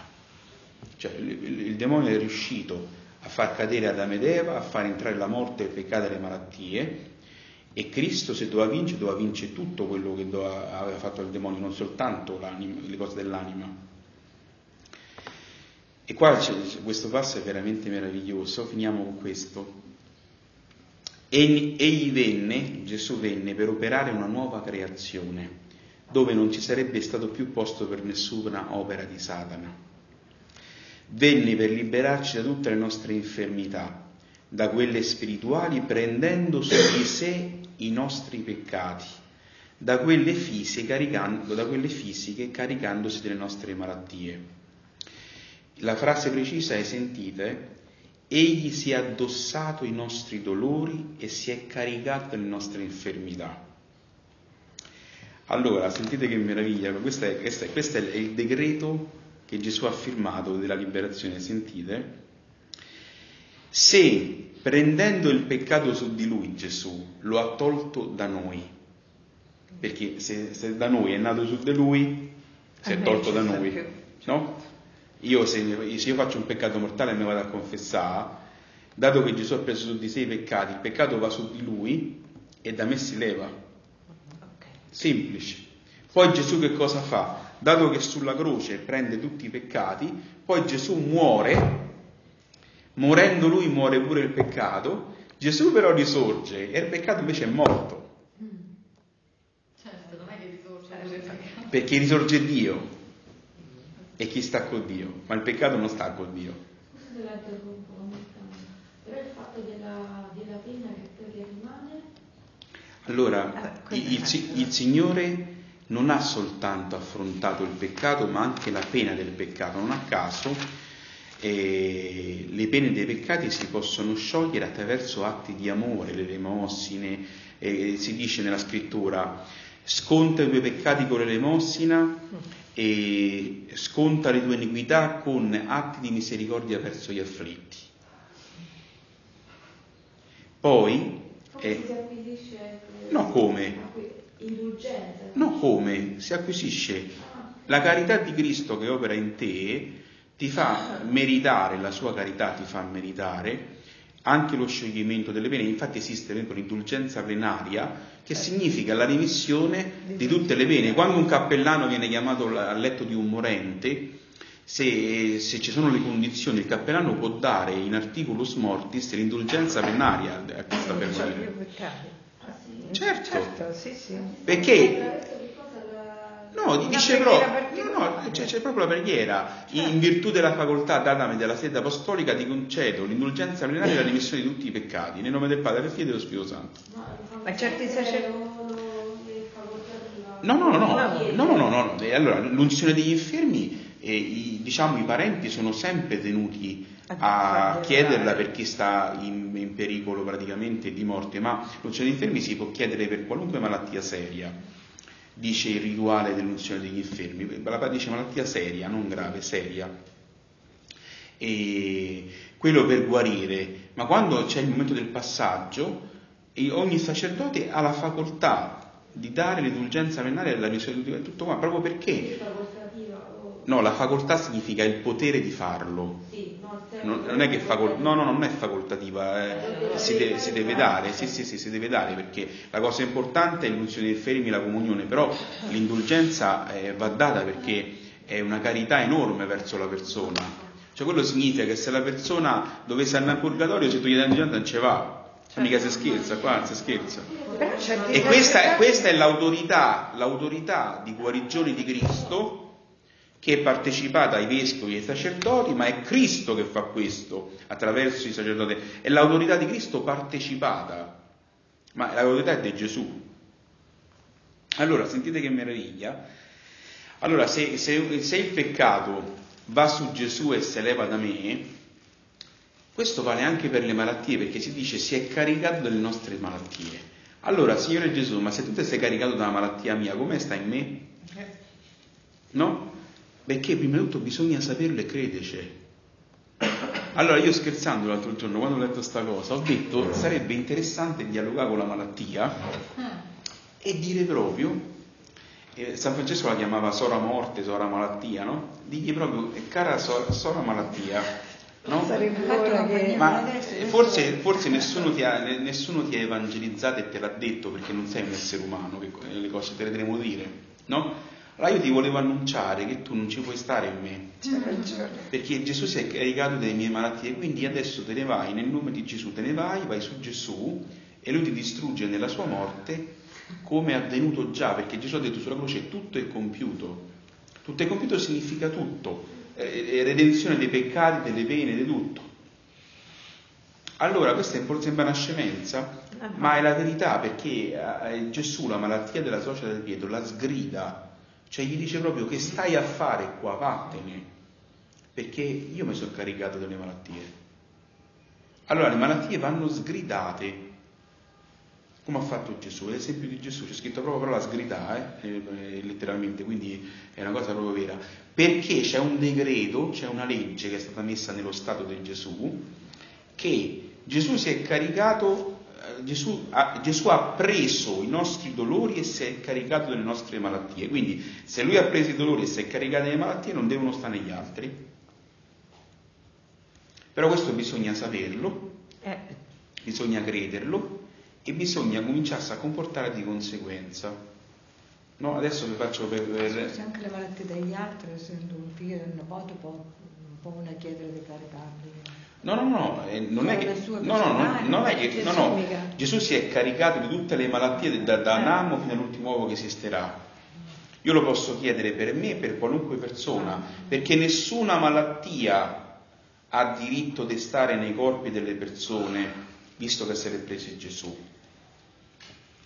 Speaker 1: Cioè il, demonio è riuscito a far cadere Adamo ed Eva, a far entrare la morte, il peccato e le malattie e Cristo se doveva vincere, doveva vincere tutto quello che doveva, aveva fatto il demonio, non soltanto le cose dell'anima. E qua questo passo è veramente meraviglioso, finiamo con questo. Egli venne, Gesù venne per operare una nuova creazione, dove non ci sarebbe stato più posto per nessuna opera di Satana. Venne per liberarci da tutte le nostre infermità, da quelle spirituali, prendendo su di sé i nostri peccati, da quelle fisiche, caricando, da quelle fisiche caricandosi delle nostre malattie la frase precisa è sentite, egli si è addossato i nostri dolori e si è caricato le nostre infermità. Allora, sentite che meraviglia, questo è, questo è, questo è il decreto che Gesù ha firmato della liberazione, sentite? Se prendendo il peccato su di lui Gesù lo ha tolto da noi, perché se, se da noi è nato su di lui, si è tolto da noi, no? Io se, se, io faccio un peccato mortale e mi vado a confessare, dato che Gesù ha preso su di sé i peccati, il peccato va su di lui e da me si leva. Semplice. Poi Gesù che cosa fa? Dato che sulla croce prende tutti i peccati, poi Gesù muore, morendo lui muore pure il peccato, Gesù però risorge e il peccato invece è morto.
Speaker 4: Certo, non è che risorge.
Speaker 1: Perché risorge Dio e chi sta con Dio, ma il peccato non sta con Dio.
Speaker 4: Scusa la interrompo, però il fatto della, della pena che poi rimane...
Speaker 1: Allora, il, il, il Signore non ha soltanto affrontato il peccato, ma anche la pena del peccato. Non a caso eh, le pene dei peccati si possono sciogliere attraverso atti di amore, le elemosine, eh, si dice nella scrittura, sconta i tuoi peccati con l'elemosina e sconta le tue iniquità con atti di misericordia verso gli afflitti. Poi...
Speaker 4: Eh?
Speaker 1: No, come? No, come? Si acquisisce La carità di Cristo che opera in te ti fa meritare, la sua carità ti fa meritare anche lo scioglimento delle pene. Infatti esiste l'indulgenza plenaria che significa la remissione di tutte le pene. Quando un cappellano viene chiamato al letto di un morente, se, se, ci sono le condizioni, il cappellano può dare in articulus mortis l'indulgenza plenaria a questa persona. Certo, certo sì, sì. perché No, dice proprio, no, no, c'è, c'è, proprio la preghiera. In virtù della facoltà datami della sede apostolica ti concedo l'indulgenza plenaria e la [LAUGHS] remissione di tutti i peccati, nel nome del Padre, del Figlio e dello Spirito Santo.
Speaker 2: Ma certi sacerdoti...
Speaker 1: No, no, no, no, no, no, no, no. Allora, l'unzione degli infermi, eh, i, diciamo, i parenti sono sempre tenuti a chiederla per chi sta in, in pericolo praticamente di morte, ma l'unzione degli infermi si può chiedere per qualunque malattia seria dice il rituale dell'unzione degli infermi, la dice malattia seria, non grave, seria. E quello per guarire, ma quando c'è il momento del passaggio, ogni sacerdote ha la facoltà di dare l'indulgenza penale alla risoluzione di tutto qua, proprio perché No, la facoltà significa il potere di farlo. Sì, no, non, non, è che facol- no, no, non è facoltativa, eh. si, deve, si, deve, dare, sì, sì, sì, si deve dare, perché la cosa importante è l'unzione dei fermi, la comunione, però l'indulgenza eh, va data perché è una carità enorme verso la persona. Cioè quello significa che se la persona dovesse andare in purgatorio, se tu gli dai l'indulgenza non ce va, mica si scherza, qua si scherza. E questa, questa è l'autorità, l'autorità di guarigione di Cristo che è partecipata ai vescovi e ai sacerdoti, ma è Cristo che fa questo attraverso i sacerdoti. È l'autorità di Cristo partecipata, ma l'autorità è di Gesù. Allora, sentite che meraviglia. Allora, se, se, se il peccato va su Gesù e si eleva da me, questo vale anche per le malattie, perché si dice si è caricato delle nostre malattie. Allora, Signore Gesù, ma se tu ti sei caricato da una malattia mia, come sta in me? No? Perché prima di tutto bisogna saperlo e crederci. Allora io scherzando l'altro giorno, quando ho letto questa cosa, ho detto sarebbe interessante dialogare con la malattia e dire proprio, eh, San Francesco la chiamava sora morte, sora malattia, no? Digli proprio, eh, cara sora, sora malattia, no? Che... Ma forse, forse nessuno, ti ha, nessuno ti ha evangelizzato e te l'ha detto perché non sei un essere umano, che le cose te le dovremo dire, no? Allora io ti volevo annunciare che tu non ci puoi stare in me, perché Gesù si è caricato delle mie malattie, quindi adesso te ne vai, nel nome di Gesù te ne vai, vai su Gesù e lui ti distrugge nella sua morte come è avvenuto già, perché Gesù ha detto sulla croce tutto è compiuto. Tutto è compiuto significa tutto, eh, redenzione dei peccati, delle pene, di tutto. Allora, questa sembra una scemenza, ma è la verità perché eh, Gesù la malattia della socia del piede la sgrida cioè gli dice proprio che stai a fare qua, vattene, perché io mi sono caricato delle malattie. Allora le malattie vanno sgridate, come ha fatto Gesù, l'esempio di Gesù, c'è scritto proprio parola sgridare, eh, eh, letteralmente, quindi è una cosa proprio vera, perché c'è un decreto, c'è una legge che è stata messa nello Stato di Gesù, che Gesù si è caricato Gesù ha, Gesù ha, preso i nostri dolori e si è caricato delle nostre malattie. Quindi se lui ha preso i dolori e si è caricato delle malattie non devono stare negli altri. Però questo bisogna saperlo, eh. bisogna crederlo e bisogna cominciarsi a comportare di conseguenza. No, adesso vi faccio per... per...
Speaker 2: Se anche le malattie degli altri, essendo un figlio e un nipote, può, può una chiedere di caricarli.
Speaker 1: No, no, no, eh, non, è che, no, no, no, non è che, no, no, Gesù si è caricato di tutte le malattie da, da Adamo fino all'ultimo uovo che esisterà. Io lo posso chiedere per me e per qualunque persona, perché nessuna malattia ha diritto di stare nei corpi delle persone, visto che se l'è preso Gesù.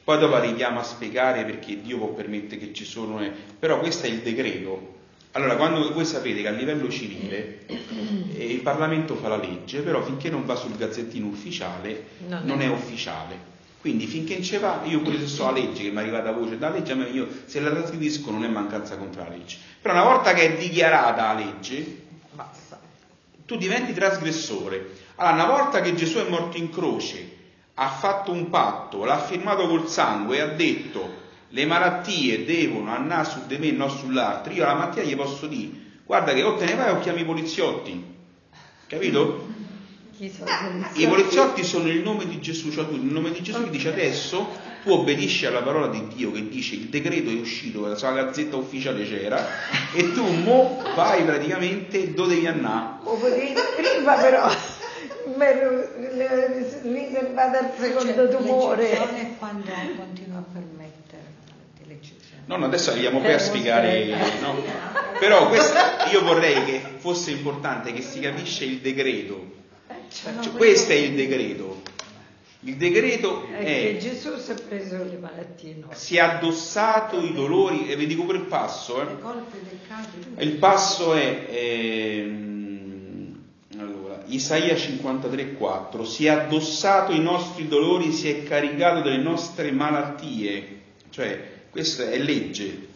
Speaker 1: Poi dopo arriviamo a spiegare perché Dio può permettere che ci sono, eh, però questo è il decreto, allora, quando voi sapete che a livello civile eh, il Parlamento fa la legge, però finché non va sul gazzettino ufficiale non, non è ufficiale. Quindi finché non ci va, io pure se so la legge che mi è arrivata voce da legge, io se la trasgredisco non è mancanza contro la legge. Però una volta che è dichiarata la legge, basta. Tu diventi trasgressore. Allora, una volta che Gesù è morto in croce, ha fatto un patto, l'ha firmato col sangue e ha detto le malattie devono andare su di me e non sull'altro, io la mattina gli posso dire, guarda che o te ne vai o chiami i poliziotti, capito? I poliziotti sono il nome di Gesù, cioè tu, il nome di Gesù che dice adesso tu obbedisci alla parola di Dio che dice il decreto è uscito, la sua gazzetta ufficiale c'era e tu mo vai praticamente dove devi andare.
Speaker 2: Lo potevi prima però riservata al secondo
Speaker 7: Cioè,
Speaker 2: tumore.
Speaker 7: è quando continua a permettere l'eccezione.
Speaker 1: No, no, adesso andiamo a spiegare, no? Però questa, io vorrei che fosse importante che si capisce il decreto. Cioè, questo è il decreto. Il decreto
Speaker 2: È che
Speaker 1: è
Speaker 2: Gesù si è preso le malattie
Speaker 1: si è addossato i dolori, e vi dico pure il passo, eh. Il passo è ehm, allora, Isaia 53,4 si è addossato i nostri dolori, si è caricato delle nostre malattie, cioè questa è legge.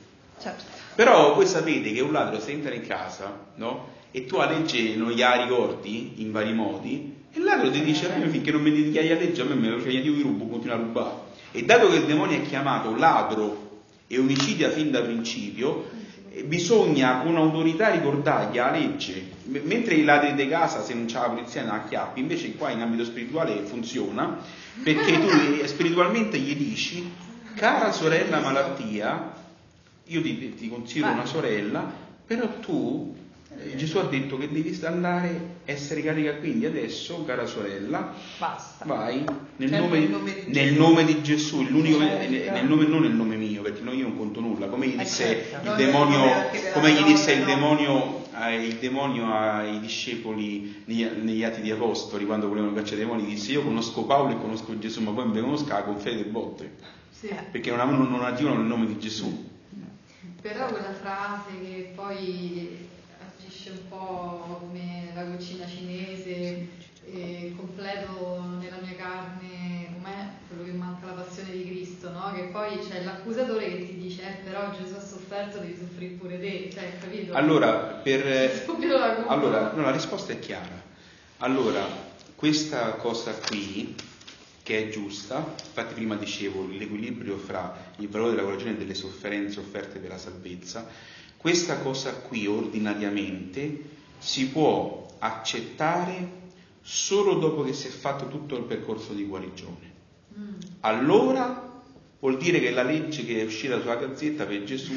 Speaker 2: Certo.
Speaker 1: Però voi sapete che un ladro se entra in casa, no? E tu a legge non gliela ricordi in vari modi, e il ladro ti dice, "Eh, finché non mi dichiari a legge, a me me lo fai io vi rubo, continua a rubare. E dato che il demonio è chiamato ladro e omicidia fin da principio, eh, bisogna con autorità ricordargli la legge. M- mentre i ladri di casa, se non c'è la polizia, non acchiappi, invece qua in ambito spirituale funziona, perché tu [LAUGHS] spiritualmente gli dici, cara sorella malattia, io ti, ti considero una sorella, però tu, eh, Gesù ha detto che devi andare, essere carica quindi adesso, cara sorella,
Speaker 6: Basta.
Speaker 1: vai nel, nome,
Speaker 6: nel nome di
Speaker 1: nel
Speaker 6: Gesù.
Speaker 1: nome di Gesù,
Speaker 2: Certo.
Speaker 1: nel nome, non nel nome mio, perché no, io non conto nulla, come gli
Speaker 6: Eh,
Speaker 1: disse
Speaker 6: certo.
Speaker 1: il demonio, come gli disse il demonio, ai- il demonio ai discepoli negli, negli atti di Apostoli, quando volevano cacciare i demoni, disse io conosco Paolo e conosco Gesù, ma poi mi conosco la conferite botte,
Speaker 4: Sì.
Speaker 1: perché non, non, non agivano nel nome di Gesù.
Speaker 4: Però quella frase che poi agisce un po' come la cucina cinese, eh, completo nella mia carne, com'è quello che manca la passione di Cristo, no? Che poi c'è l'accusatore che ti dice, eh però Gesù ha sofferto, devi soffrire pure te, cioè, capito?
Speaker 1: Allora, per, [LAUGHS]
Speaker 4: la
Speaker 1: allora no, la risposta è chiara. Allora, questa cosa qui, che è giusta, infatti prima dicevo l'equilibrio fra il valore della guarigione e delle sofferenze offerte per la salvezza, questa cosa qui ordinariamente si può accettare solo dopo che si è fatto tutto il percorso di guarigione.
Speaker 4: Mm.
Speaker 1: Allora vuol dire che la legge che è uscita sulla gazzetta per Gesù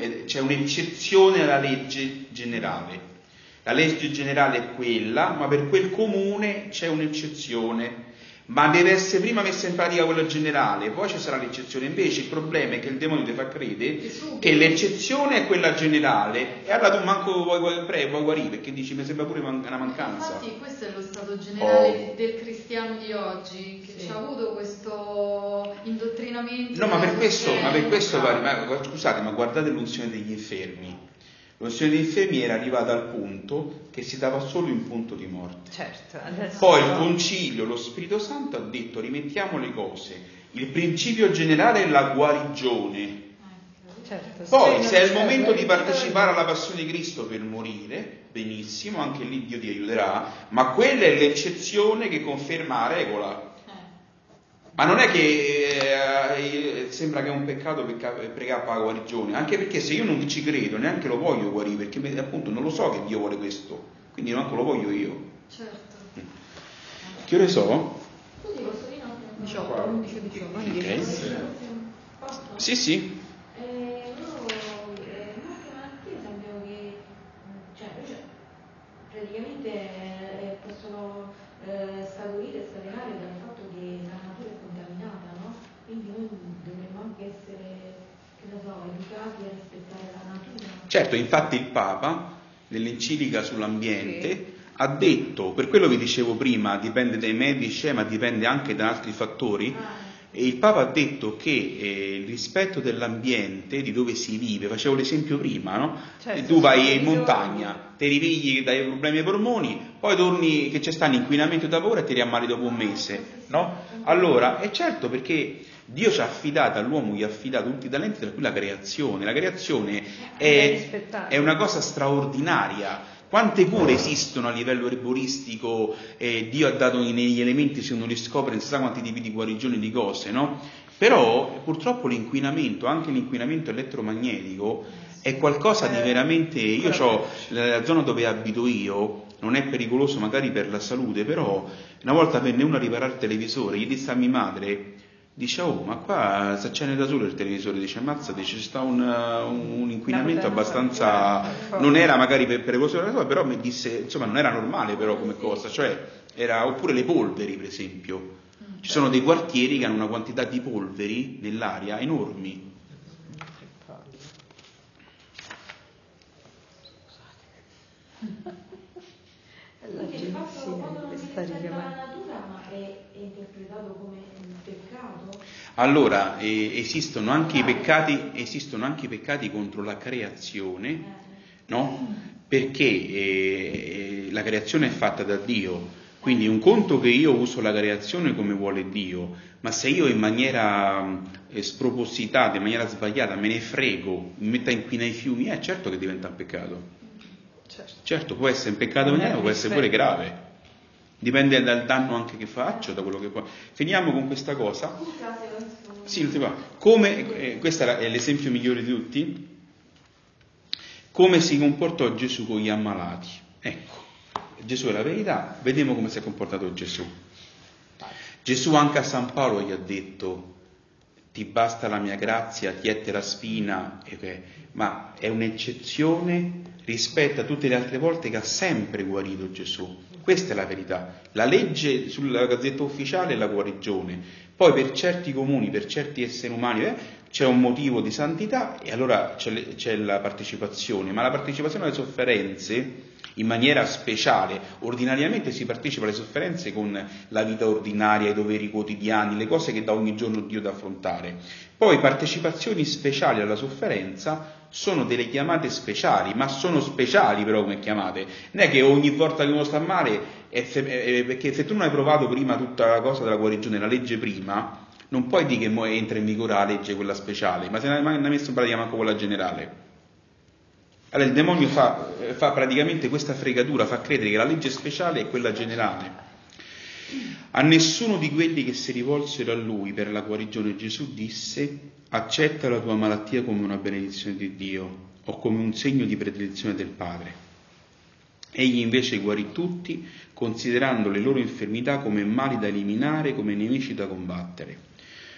Speaker 1: eh, c'è un'eccezione alla legge generale. La legge generale è quella, ma per quel comune c'è un'eccezione. Ma deve essere prima messa in pratica quella generale, poi ci sarà l'eccezione. Invece il problema è che il demonio ti fa credere
Speaker 4: Che
Speaker 1: l'eccezione è quella generale e allora tu manco vuoi, vuoi, vuoi, vuoi guarire perché dici mi sembra pure una mancanza.
Speaker 4: Infatti questo è lo stato generale
Speaker 1: Oh.
Speaker 4: del cristiano di oggi, che
Speaker 6: Sì.
Speaker 4: ha avuto questo indottrinamento.
Speaker 1: No, ma per questo, ma per questo scusate, ma guardate l'unzione degli infermi. L'unzione degli infermi era arrivata al punto che si dava solo in punto di morte.
Speaker 6: Certo,
Speaker 1: Poi il concilio, lo Spirito Santo ha detto rimettiamo le cose. Il principio generale è la guarigione.
Speaker 6: Certo,
Speaker 1: Poi, se è il momento di partecipare alla passione di Cristo per morire, benissimo, anche lì Dio ti aiuterà, ma quella è l'eccezione che conferma la regola. Ma non è che eh, sembra che è un peccato pecca- pregare per la guarigione, anche perché se io non ci credo, neanche lo voglio guarire, perché appunto non lo so che Dio vuole questo, quindi neanche lo voglio io.
Speaker 4: Certo.
Speaker 1: Che ore so?
Speaker 4: Scusi, posso dire un
Speaker 6: 18, 11, 18, quindi
Speaker 1: Ok.
Speaker 8: Posso?
Speaker 1: Sì, sì.
Speaker 8: Eh, eh, mm, cioè, cioè, praticamente eh, possono eh, scaturire e scatenare dal fatto che la natura è contaminata, no? Quindi noi dovremmo anche essere, che so, educati a rispettare la natura.
Speaker 1: Certo, infatti il Papa, nell'enciclica sull'ambiente,
Speaker 6: Sì.
Speaker 1: ha detto, per quello vi dicevo prima, dipende dai medici, eh, ma dipende anche da altri fattori,
Speaker 8: Ah,
Speaker 1: e il Papa ha detto che eh, il rispetto dell'ambiente, di dove si vive, facevo l'esempio prima, no?
Speaker 6: Certo,
Speaker 1: tu vai in montagna, ti rivigli che dai problemi ai polmoni, poi torni che c'è sta un inquinamento da paura e ti riammali dopo un mese, no? Allora, è certo perché Dio ci ha affidato, all'uomo gli ha affidato tutti i talenti, tra cui la creazione. La creazione è, è una cosa straordinaria. Quante cure esistono a livello erboristico? eh, Dio ha dato negli elementi, se uno li scopre, non si sa quanti tipi di guarigioni di cose, no? Però purtroppo l'inquinamento, anche l'inquinamento elettromagnetico, è qualcosa di veramente... Io ho la zona dove abito io, non è pericoloso magari per la salute, però una volta venne uno a riparare il televisore, gli disse a mia madre, dice oh ma qua si accende da solo il televisore, dice ammazza, dice c'è sta un, un inquinamento abbastanza... non era magari pericoloso per salute, però mi disse, insomma non era normale però come cosa, cioè era, oppure le polveri per esempio. Ci sono dei quartieri che hanno una quantità di polveri nell'aria enormi.
Speaker 8: Quindi il fatto quando non rispetta la natura ma è, è interpretato come un peccato?
Speaker 1: Allora, eh, esistono, anche peccati, esistono, anche i peccati, contro la creazione, eh. no? Perché eh, la creazione è fatta da Dio, quindi un conto che io uso la creazione come vuole Dio, ma se io in maniera eh, spropositata, in maniera sbagliata, me ne frego, mi metto a inquinare i fiumi, è eh, certo che diventa un peccato. Certo, certo può essere un peccato ma può essere pure grave. Dipende dal danno anche che faccio, da quello che può. Finiamo con questa cosa. Sì, come, eh, questo è l'esempio migliore di tutti. Come si comportò Gesù con gli ammalati. Ecco. Gesù è la verità, vediamo come si è comportato Gesù. Gesù anche a San Paolo gli ha detto ti basta la mia grazia, tiette la spina, ma è un'eccezione rispetto a tutte le altre volte che ha sempre guarito Gesù. Questa è la verità. La legge sulla gazzetta ufficiale è la guarigione, poi per certi comuni, per certi esseri umani eh, c'è un motivo di santità e allora c'è, la partecipazione, ma la partecipazione alle sofferenze in maniera speciale. Ordinariamente si partecipa alle sofferenze con la vita ordinaria, i doveri quotidiani, le cose che da ogni giorno Dio da affrontare. Poi partecipazioni speciali alla sofferenza sono delle chiamate speciali, ma sono speciali però come chiamate. Non è che ogni volta che uno sta male, è perché se tu non hai provato prima tutta la cosa della guarigione, la legge prima, non puoi dire che entra in vigore la legge quella speciale, ma se non hai messo in pratica manco quella generale. Allora il demonio fa, fa praticamente questa fregatura, fa credere che la legge speciale è quella generale. A nessuno di quelli che si rivolsero a lui per la guarigione Gesù disse accetta la tua malattia come una benedizione di Dio o come un segno di predilezione del Padre. Egli invece guarì tutti, considerando le loro infermità come mali da eliminare, come nemici da combattere.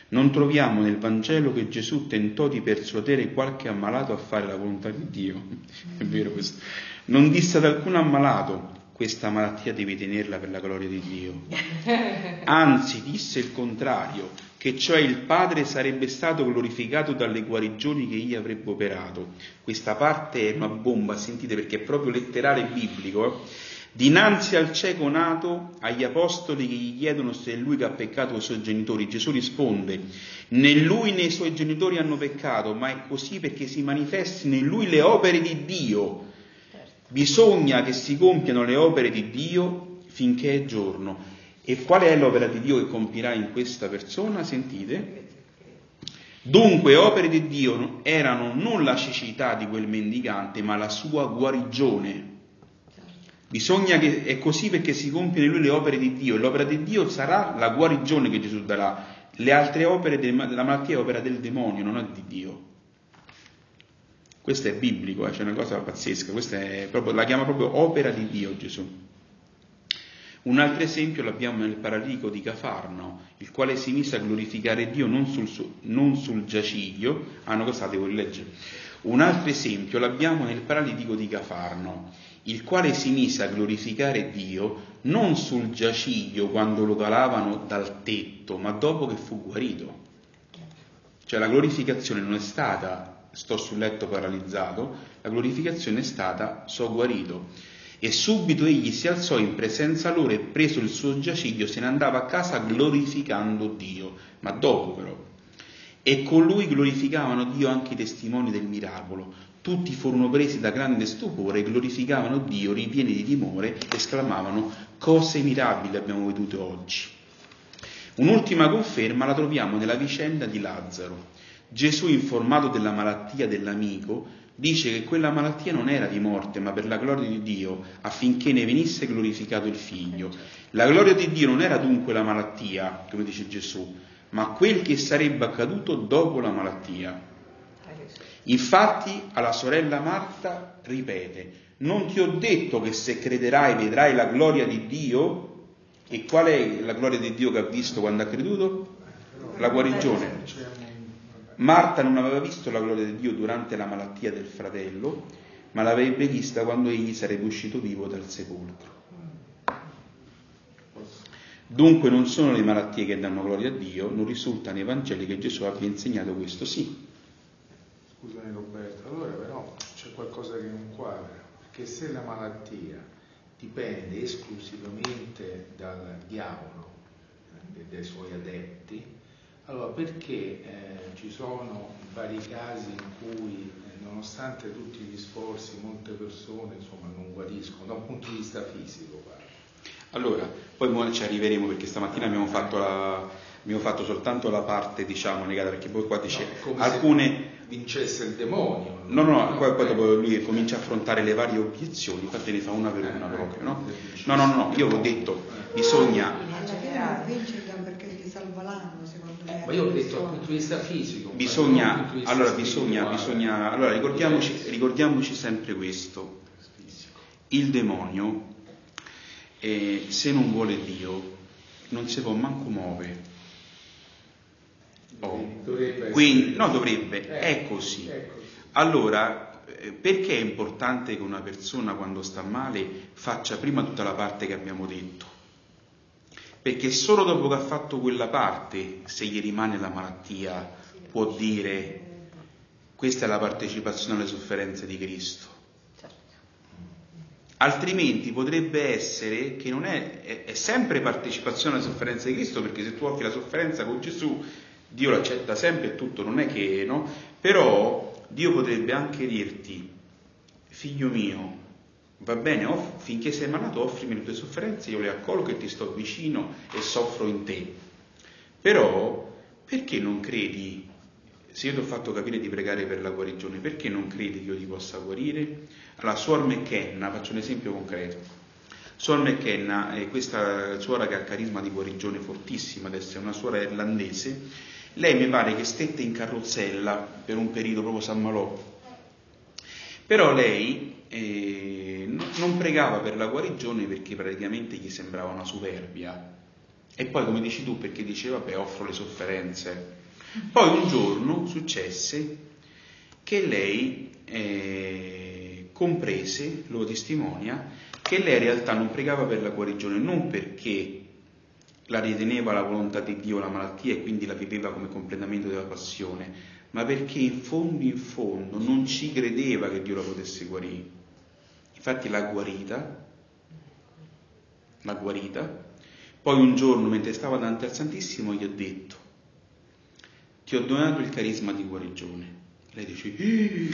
Speaker 1: Non troviamo nel Vangelo che Gesù tentò di persuadere qualche ammalato a fare la volontà di Dio. [LAUGHS] È vero questo. Non disse ad alcun ammalato questa malattia devi tenerla per la gloria di Dio. [LAUGHS] Anzi, disse il contrario, che cioè il Padre sarebbe stato glorificato dalle guarigioni che egli avrebbe operato. Questa parte è una bomba, sentite perché è proprio letterale biblico. Eh? Dinanzi al cieco nato, agli apostoli che gli chiedono se è lui che ha peccato i suoi genitori, Gesù risponde, né lui né i suoi genitori hanno peccato, ma è così perché si manifestino in lui le opere di Dio. Bisogna che si compiano le opere di Dio finché è giorno. E qual è l'opera di Dio che compirà in questa persona? Sentite. Dunque, opere di Dio erano non la cecità di quel mendicante, ma la sua guarigione. Bisogna che è così perché si compiono in lui le opere di Dio e l'opera di Dio sarà la guarigione che Gesù darà. Le altre opere della malattia è opera del demonio, non è di Dio. Questo è biblico, eh? c'è una cosa pazzesca, questa proprio, la chiama proprio opera di Dio Gesù. Un altro esempio l'abbiamo nel paralico di Cafarno, il quale si mise a glorificare Dio non sul, non sul giaciglio, ah no, cosa devo rileggere? Un altro esempio l'abbiamo nel paralitico di Cafarno, il quale si mise a glorificare Dio non sul giaciglio quando lo calavano dal tetto, ma dopo che fu guarito. Cioè la glorificazione non è stata sto sul letto paralizzato, la glorificazione è stata so guarito. E subito egli si alzò in presenza loro e preso il suo giaciglio se ne andava a casa glorificando Dio, ma dopo però. E con lui glorificavano Dio anche i testimoni del miracolo, tutti furono presi da grande stupore e glorificavano Dio ripieni di timore, esclamavano cose mirabili abbiamo vedute oggi. Un'ultima conferma la troviamo nella vicenda di Lazzaro. Gesù, informato della malattia dell'amico, dice che quella malattia non era di morte, ma per la gloria di Dio, affinché ne venisse glorificato il figlio. La gloria di Dio non era dunque la malattia, come dice Gesù, ma quel che sarebbe accaduto dopo la malattia. Infatti alla sorella Marta ripete, non ti ho detto che se crederai vedrai la gloria di Dio? E qual è la gloria di Dio che ha visto quando ha creduto? La guarigione. Marta non aveva visto la gloria di Dio durante la malattia del fratello, ma l'avrebbe vista quando egli sarebbe uscito vivo dal sepolcro. Dunque non sono le malattie che danno gloria a Dio, non risulta nei Vangeli che Gesù abbia insegnato questo, sì.
Speaker 5: Scusami Roberto, allora però c'è qualcosa che non quadra, perché se la malattia dipende esclusivamente dal diavolo, eh, dai suoi adepti, allora perché eh, ci sono vari casi in cui eh, nonostante tutti gli sforzi molte persone insomma, non guariscono da un punto di vista fisico? Guarda.
Speaker 1: Allora, poi ci arriveremo perché stamattina abbiamo fatto, la, abbiamo fatto soltanto la parte diciamo negata perché poi qua dice no, alcune
Speaker 5: vincesse il demonio.
Speaker 1: No, no, no, poi, poi dopo lui comincia a affrontare le varie obiezioni, infatti ne fa una per una proprio, no? No, no, no, io ho detto, bisogna...
Speaker 2: perché gli salva l'anno, secondo me.
Speaker 5: Ma io ho detto dal punto di vista fisico.
Speaker 1: Bisogna, allora bisogna, bisogna, allora ricordiamoci, ricordiamoci sempre questo. Il demonio, eh, se non vuole Dio, non si può manco muovere Oh. Quindi, no, dovrebbe, eh, è così. Allora, eh, perché è importante che una persona quando sta male faccia prima tutta la parte che abbiamo detto? Perché solo dopo che ha fatto quella parte, se gli rimane la malattia, può dire questa è la partecipazione alle sofferenze di Cristo. Altrimenti potrebbe essere che non è, è, è sempre partecipazione alle sofferenze di Cristo, perché se tu offri la sofferenza con Gesù Dio l'accetta sempre e tutto, non è che, no? Però Dio potrebbe anche dirti, figlio mio, va bene, off- finché sei malato offrimi le tue sofferenze, io le accolgo e ti sto vicino e soffro in te. Però, perché non credi, se io ti ho fatto capire di pregare per la guarigione, perché non credi che io ti possa guarire? Allora, Suor McKenna, faccio un esempio concreto. Suor McKenna è questa suora che ha carisma di guarigione fortissima, adesso è una suora irlandese, lei mi pare che stette in carrozzella per un periodo, proprio s'ammalò. Però lei eh, non pregava per la guarigione perché praticamente gli sembrava una superbia. E poi, come dici tu, perché diceva, beh, offro le sofferenze. Poi un giorno successe che lei eh, comprese, lo testimonia, che lei in realtà non pregava per la guarigione non perché la riteneva la volontà di Dio la malattia e quindi la viveva come completamento della passione, ma perché in fondo in fondo non ci credeva che Dio la potesse guarire. Infatti l'ha guarita, l'ha guarita, poi un giorno mentre stava davanti al Santissimo gli ha detto, ti ho donato il carisma di guarigione. Lei dice, eh,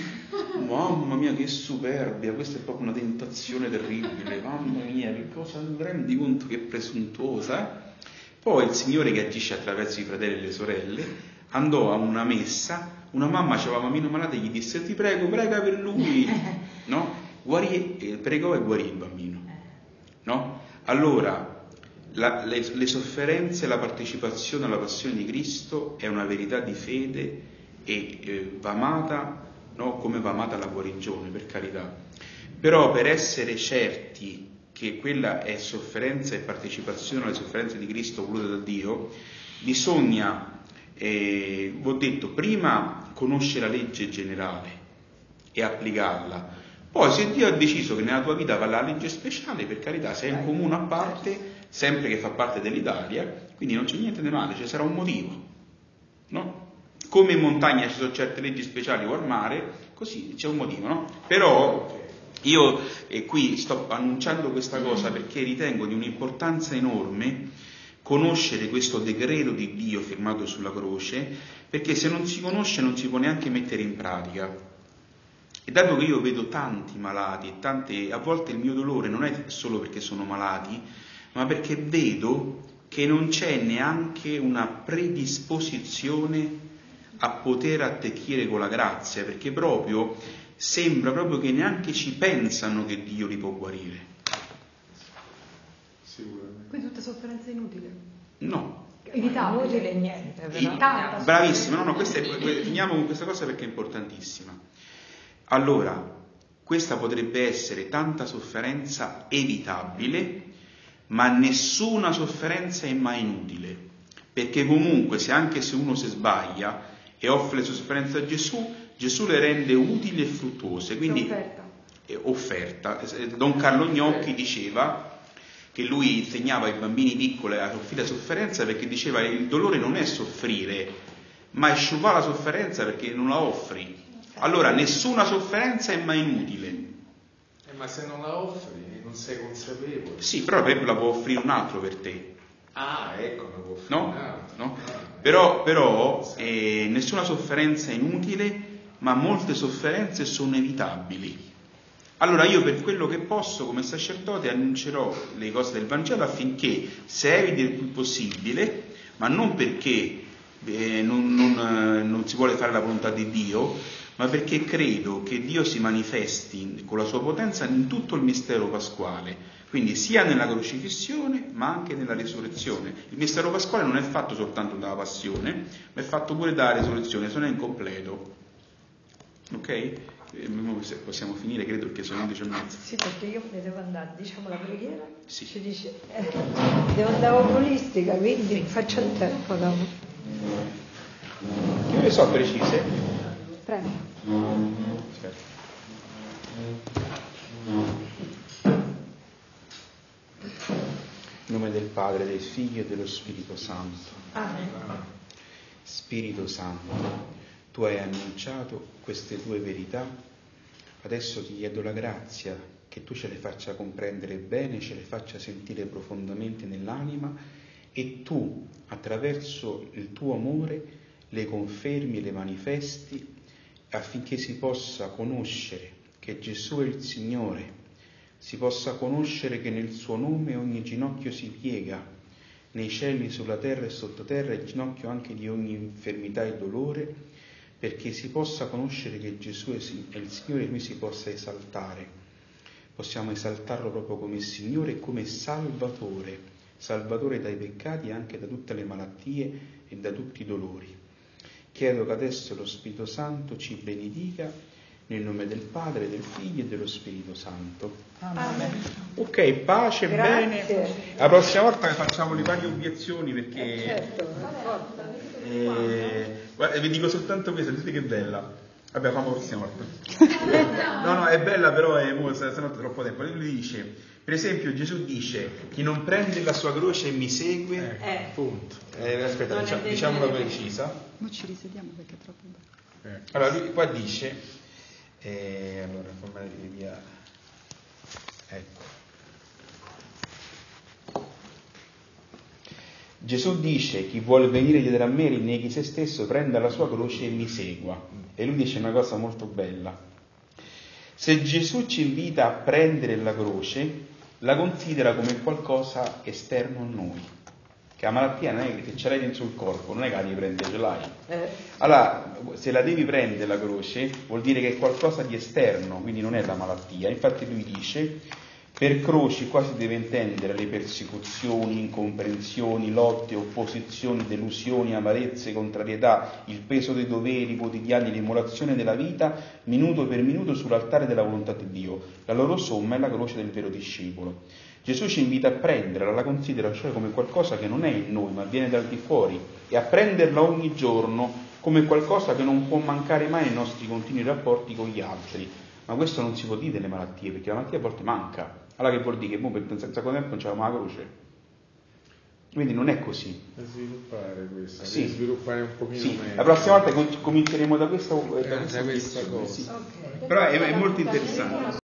Speaker 1: mamma mia che superbia, questa è proprio una tentazione terribile, mamma mia che cosa, rendi conto che presuntuosa? Poi il Signore che agisce attraverso i fratelli e le sorelle andò a una messa, una mamma aveva una bambino malato e gli disse ti prego, prega per lui, [LAUGHS] no? Guarì, eh, pregò e guarì il bambino, no? Allora, la, le, le, sofferenze la partecipazione alla passione di Cristo è una verità di fede e eh, va amata no? come va amata la guarigione, per carità. Però per essere certi che quella è sofferenza e partecipazione alle sofferenze di Cristo volute da Dio, bisogna, eh, ho detto, prima conoscere la legge generale e applicarla. Poi se Dio ha deciso che nella tua vita va la legge speciale, per carità, sei un comune a parte, sempre che fa parte dell'Italia, quindi non c'è niente di male, ci sarà un motivo. No? Come in montagna ci sono certe leggi speciali o al mare, così c'è un motivo, no? Però io qui sto annunciando questa cosa perché ritengo di un'importanza enorme conoscere questo decreto di Dio firmato sulla croce, perché se non si conosce non si può neanche mettere in pratica. E dato che io vedo tanti malati, tante, a volte il mio dolore non è solo perché sono malati, ma perché vedo che non c'è neanche una predisposizione a poter attecchire con la grazia, perché proprio sembra proprio che neanche ci pensano che Dio li può guarire.
Speaker 6: Quindi tutta sofferenza inutile.
Speaker 1: No.
Speaker 2: Evitare. Inutile niente, però.
Speaker 1: Bravissima, no, no, questa è- finiamo con questa cosa perché è importantissima. Allora, questa potrebbe essere tanta sofferenza evitabile, ma nessuna sofferenza è mai inutile, perché comunque se anche se uno si sbaglia e offre le sue sofferenze a Gesù, Gesù le rende utili e fruttuose, quindi
Speaker 2: Offerta.
Speaker 1: eh, offerta. Eh, Don Carlo Gnocchi diceva che lui insegnava ai bambini piccoli a soffrire la sofferenza perché diceva che il dolore non è soffrire, ma è sciupare la sofferenza perché non la offri. Allora nessuna sofferenza è mai inutile.
Speaker 5: Eh, ma se non la offri non sei consapevole.
Speaker 1: Sì, però la può offrire un altro per te,
Speaker 5: Ah, ecco, la può offrire
Speaker 1: no?
Speaker 5: un altro.
Speaker 1: No?
Speaker 5: Ah,
Speaker 1: Però, però eh, nessuna sofferenza è inutile, ma molte sofferenze sono evitabili. Allora io per quello che posso come sacerdote annuncerò le cose del Vangelo affinché si eviti il più possibile, ma non perché eh, non, non, eh, non si vuole fare la volontà di Dio, ma perché credo che Dio si manifesti con la sua potenza in tutto il mistero pasquale, quindi sia nella crocifissione ma anche nella risurrezione. Il mistero pasquale non è fatto soltanto dalla passione, ma è fatto pure dalla risurrezione, se no è incompleto. Ok? Eh, Possiamo finire, credo, perché sono 11 e mezza.
Speaker 2: Sì, perché io me devo andare, diciamo la preghiera,
Speaker 1: Sì.
Speaker 2: ci dice, eh, devo andare a oculistica, quindi faccio il tempo dopo.
Speaker 1: Io le so precise.
Speaker 2: Prego.
Speaker 1: In nome del Padre, del Figlio e dello Spirito Santo.
Speaker 2: Amen.
Speaker 1: Spirito Santo, tu hai annunciato queste due verità, adesso ti chiedo la grazia che tu ce le faccia comprendere bene, ce le faccia sentire profondamente nell'anima e tu, attraverso il tuo amore, le confermi, le manifesti affinché si possa conoscere che Gesù è il Signore, si possa conoscere che nel suo nome ogni ginocchio si piega nei cieli, sulla terra e sottoterra, il ginocchio anche di ogni infermità e dolore, perché si possa conoscere che Gesù è il Signore e lui si possa esaltare. Possiamo esaltarlo proprio come Signore e come Salvatore, Salvatore dai peccati e anche da tutte le malattie e da tutti i dolori. Chiedo che adesso lo Spirito Santo ci benedica nel nome del Padre, del Figlio e dello Spirito Santo.
Speaker 2: Amen.
Speaker 1: Ok, pace,
Speaker 2: Grazie.
Speaker 1: bene. La prossima volta facciamo le varie obiezioni perché...
Speaker 2: Certo,
Speaker 1: Eh, guarda, vi dico soltanto questo, vedete che bella. Vabbè, facciamo la prossima volta. [LAUGHS] No, no, è bella, però è, se se no è troppo tempo. Lui dice, per esempio, Gesù dice, chi non prende la sua croce e mi segue...
Speaker 8: Eh.
Speaker 5: Punto.
Speaker 1: Eh, aspetta, diciamo, diciamola precisa.
Speaker 6: Non ci risediamo perché è troppo bello.
Speaker 5: Eh.
Speaker 1: Allora, lui qua dice, eh, allora, fammi via, ecco. Gesù dice, chi vuole venire dietro a me rinneghi se stesso, prenda la sua croce e mi segua. E lui dice una cosa molto bella. Se Gesù ci invita a prendere la croce, la considera come qualcosa esterno a noi. Che la malattia non è che se ce l'hai dentro il corpo, non è che la devi prendere, ce l'hai.
Speaker 2: Eh,
Speaker 1: Allora, se la devi prendere la croce, vuol dire che è qualcosa di esterno, quindi non è la malattia. Infatti lui dice, per croci qua si deve intendere le persecuzioni, incomprensioni, lotte, opposizioni, delusioni, amarezze, contrarietà, il peso dei doveri quotidiani, l'immolazione della vita, minuto per minuto sull'altare della volontà di Dio. La loro somma è la croce del vero discepolo. Gesù ci invita a prenderla, la considera cioè come qualcosa che non è in noi, ma viene dal di fuori, e a prenderla ogni giorno come qualcosa che non può mancare mai nei nostri continui rapporti con gli altri. Ma questo non si può dire delle malattie, perché la malattia a volte manca. Allora che vuol dire che boh, per di tempo non c'è la croce. Quindi non è così.
Speaker 5: Da sviluppare questa,
Speaker 1: Sì.
Speaker 5: sviluppare un pochino
Speaker 1: Sì,
Speaker 5: meglio.
Speaker 1: la prossima volta com- cominceremo da questa, da
Speaker 5: Eh,
Speaker 1: questa
Speaker 5: da questa cosa.
Speaker 1: sì.
Speaker 2: ok.
Speaker 1: Però è, è molto interessante.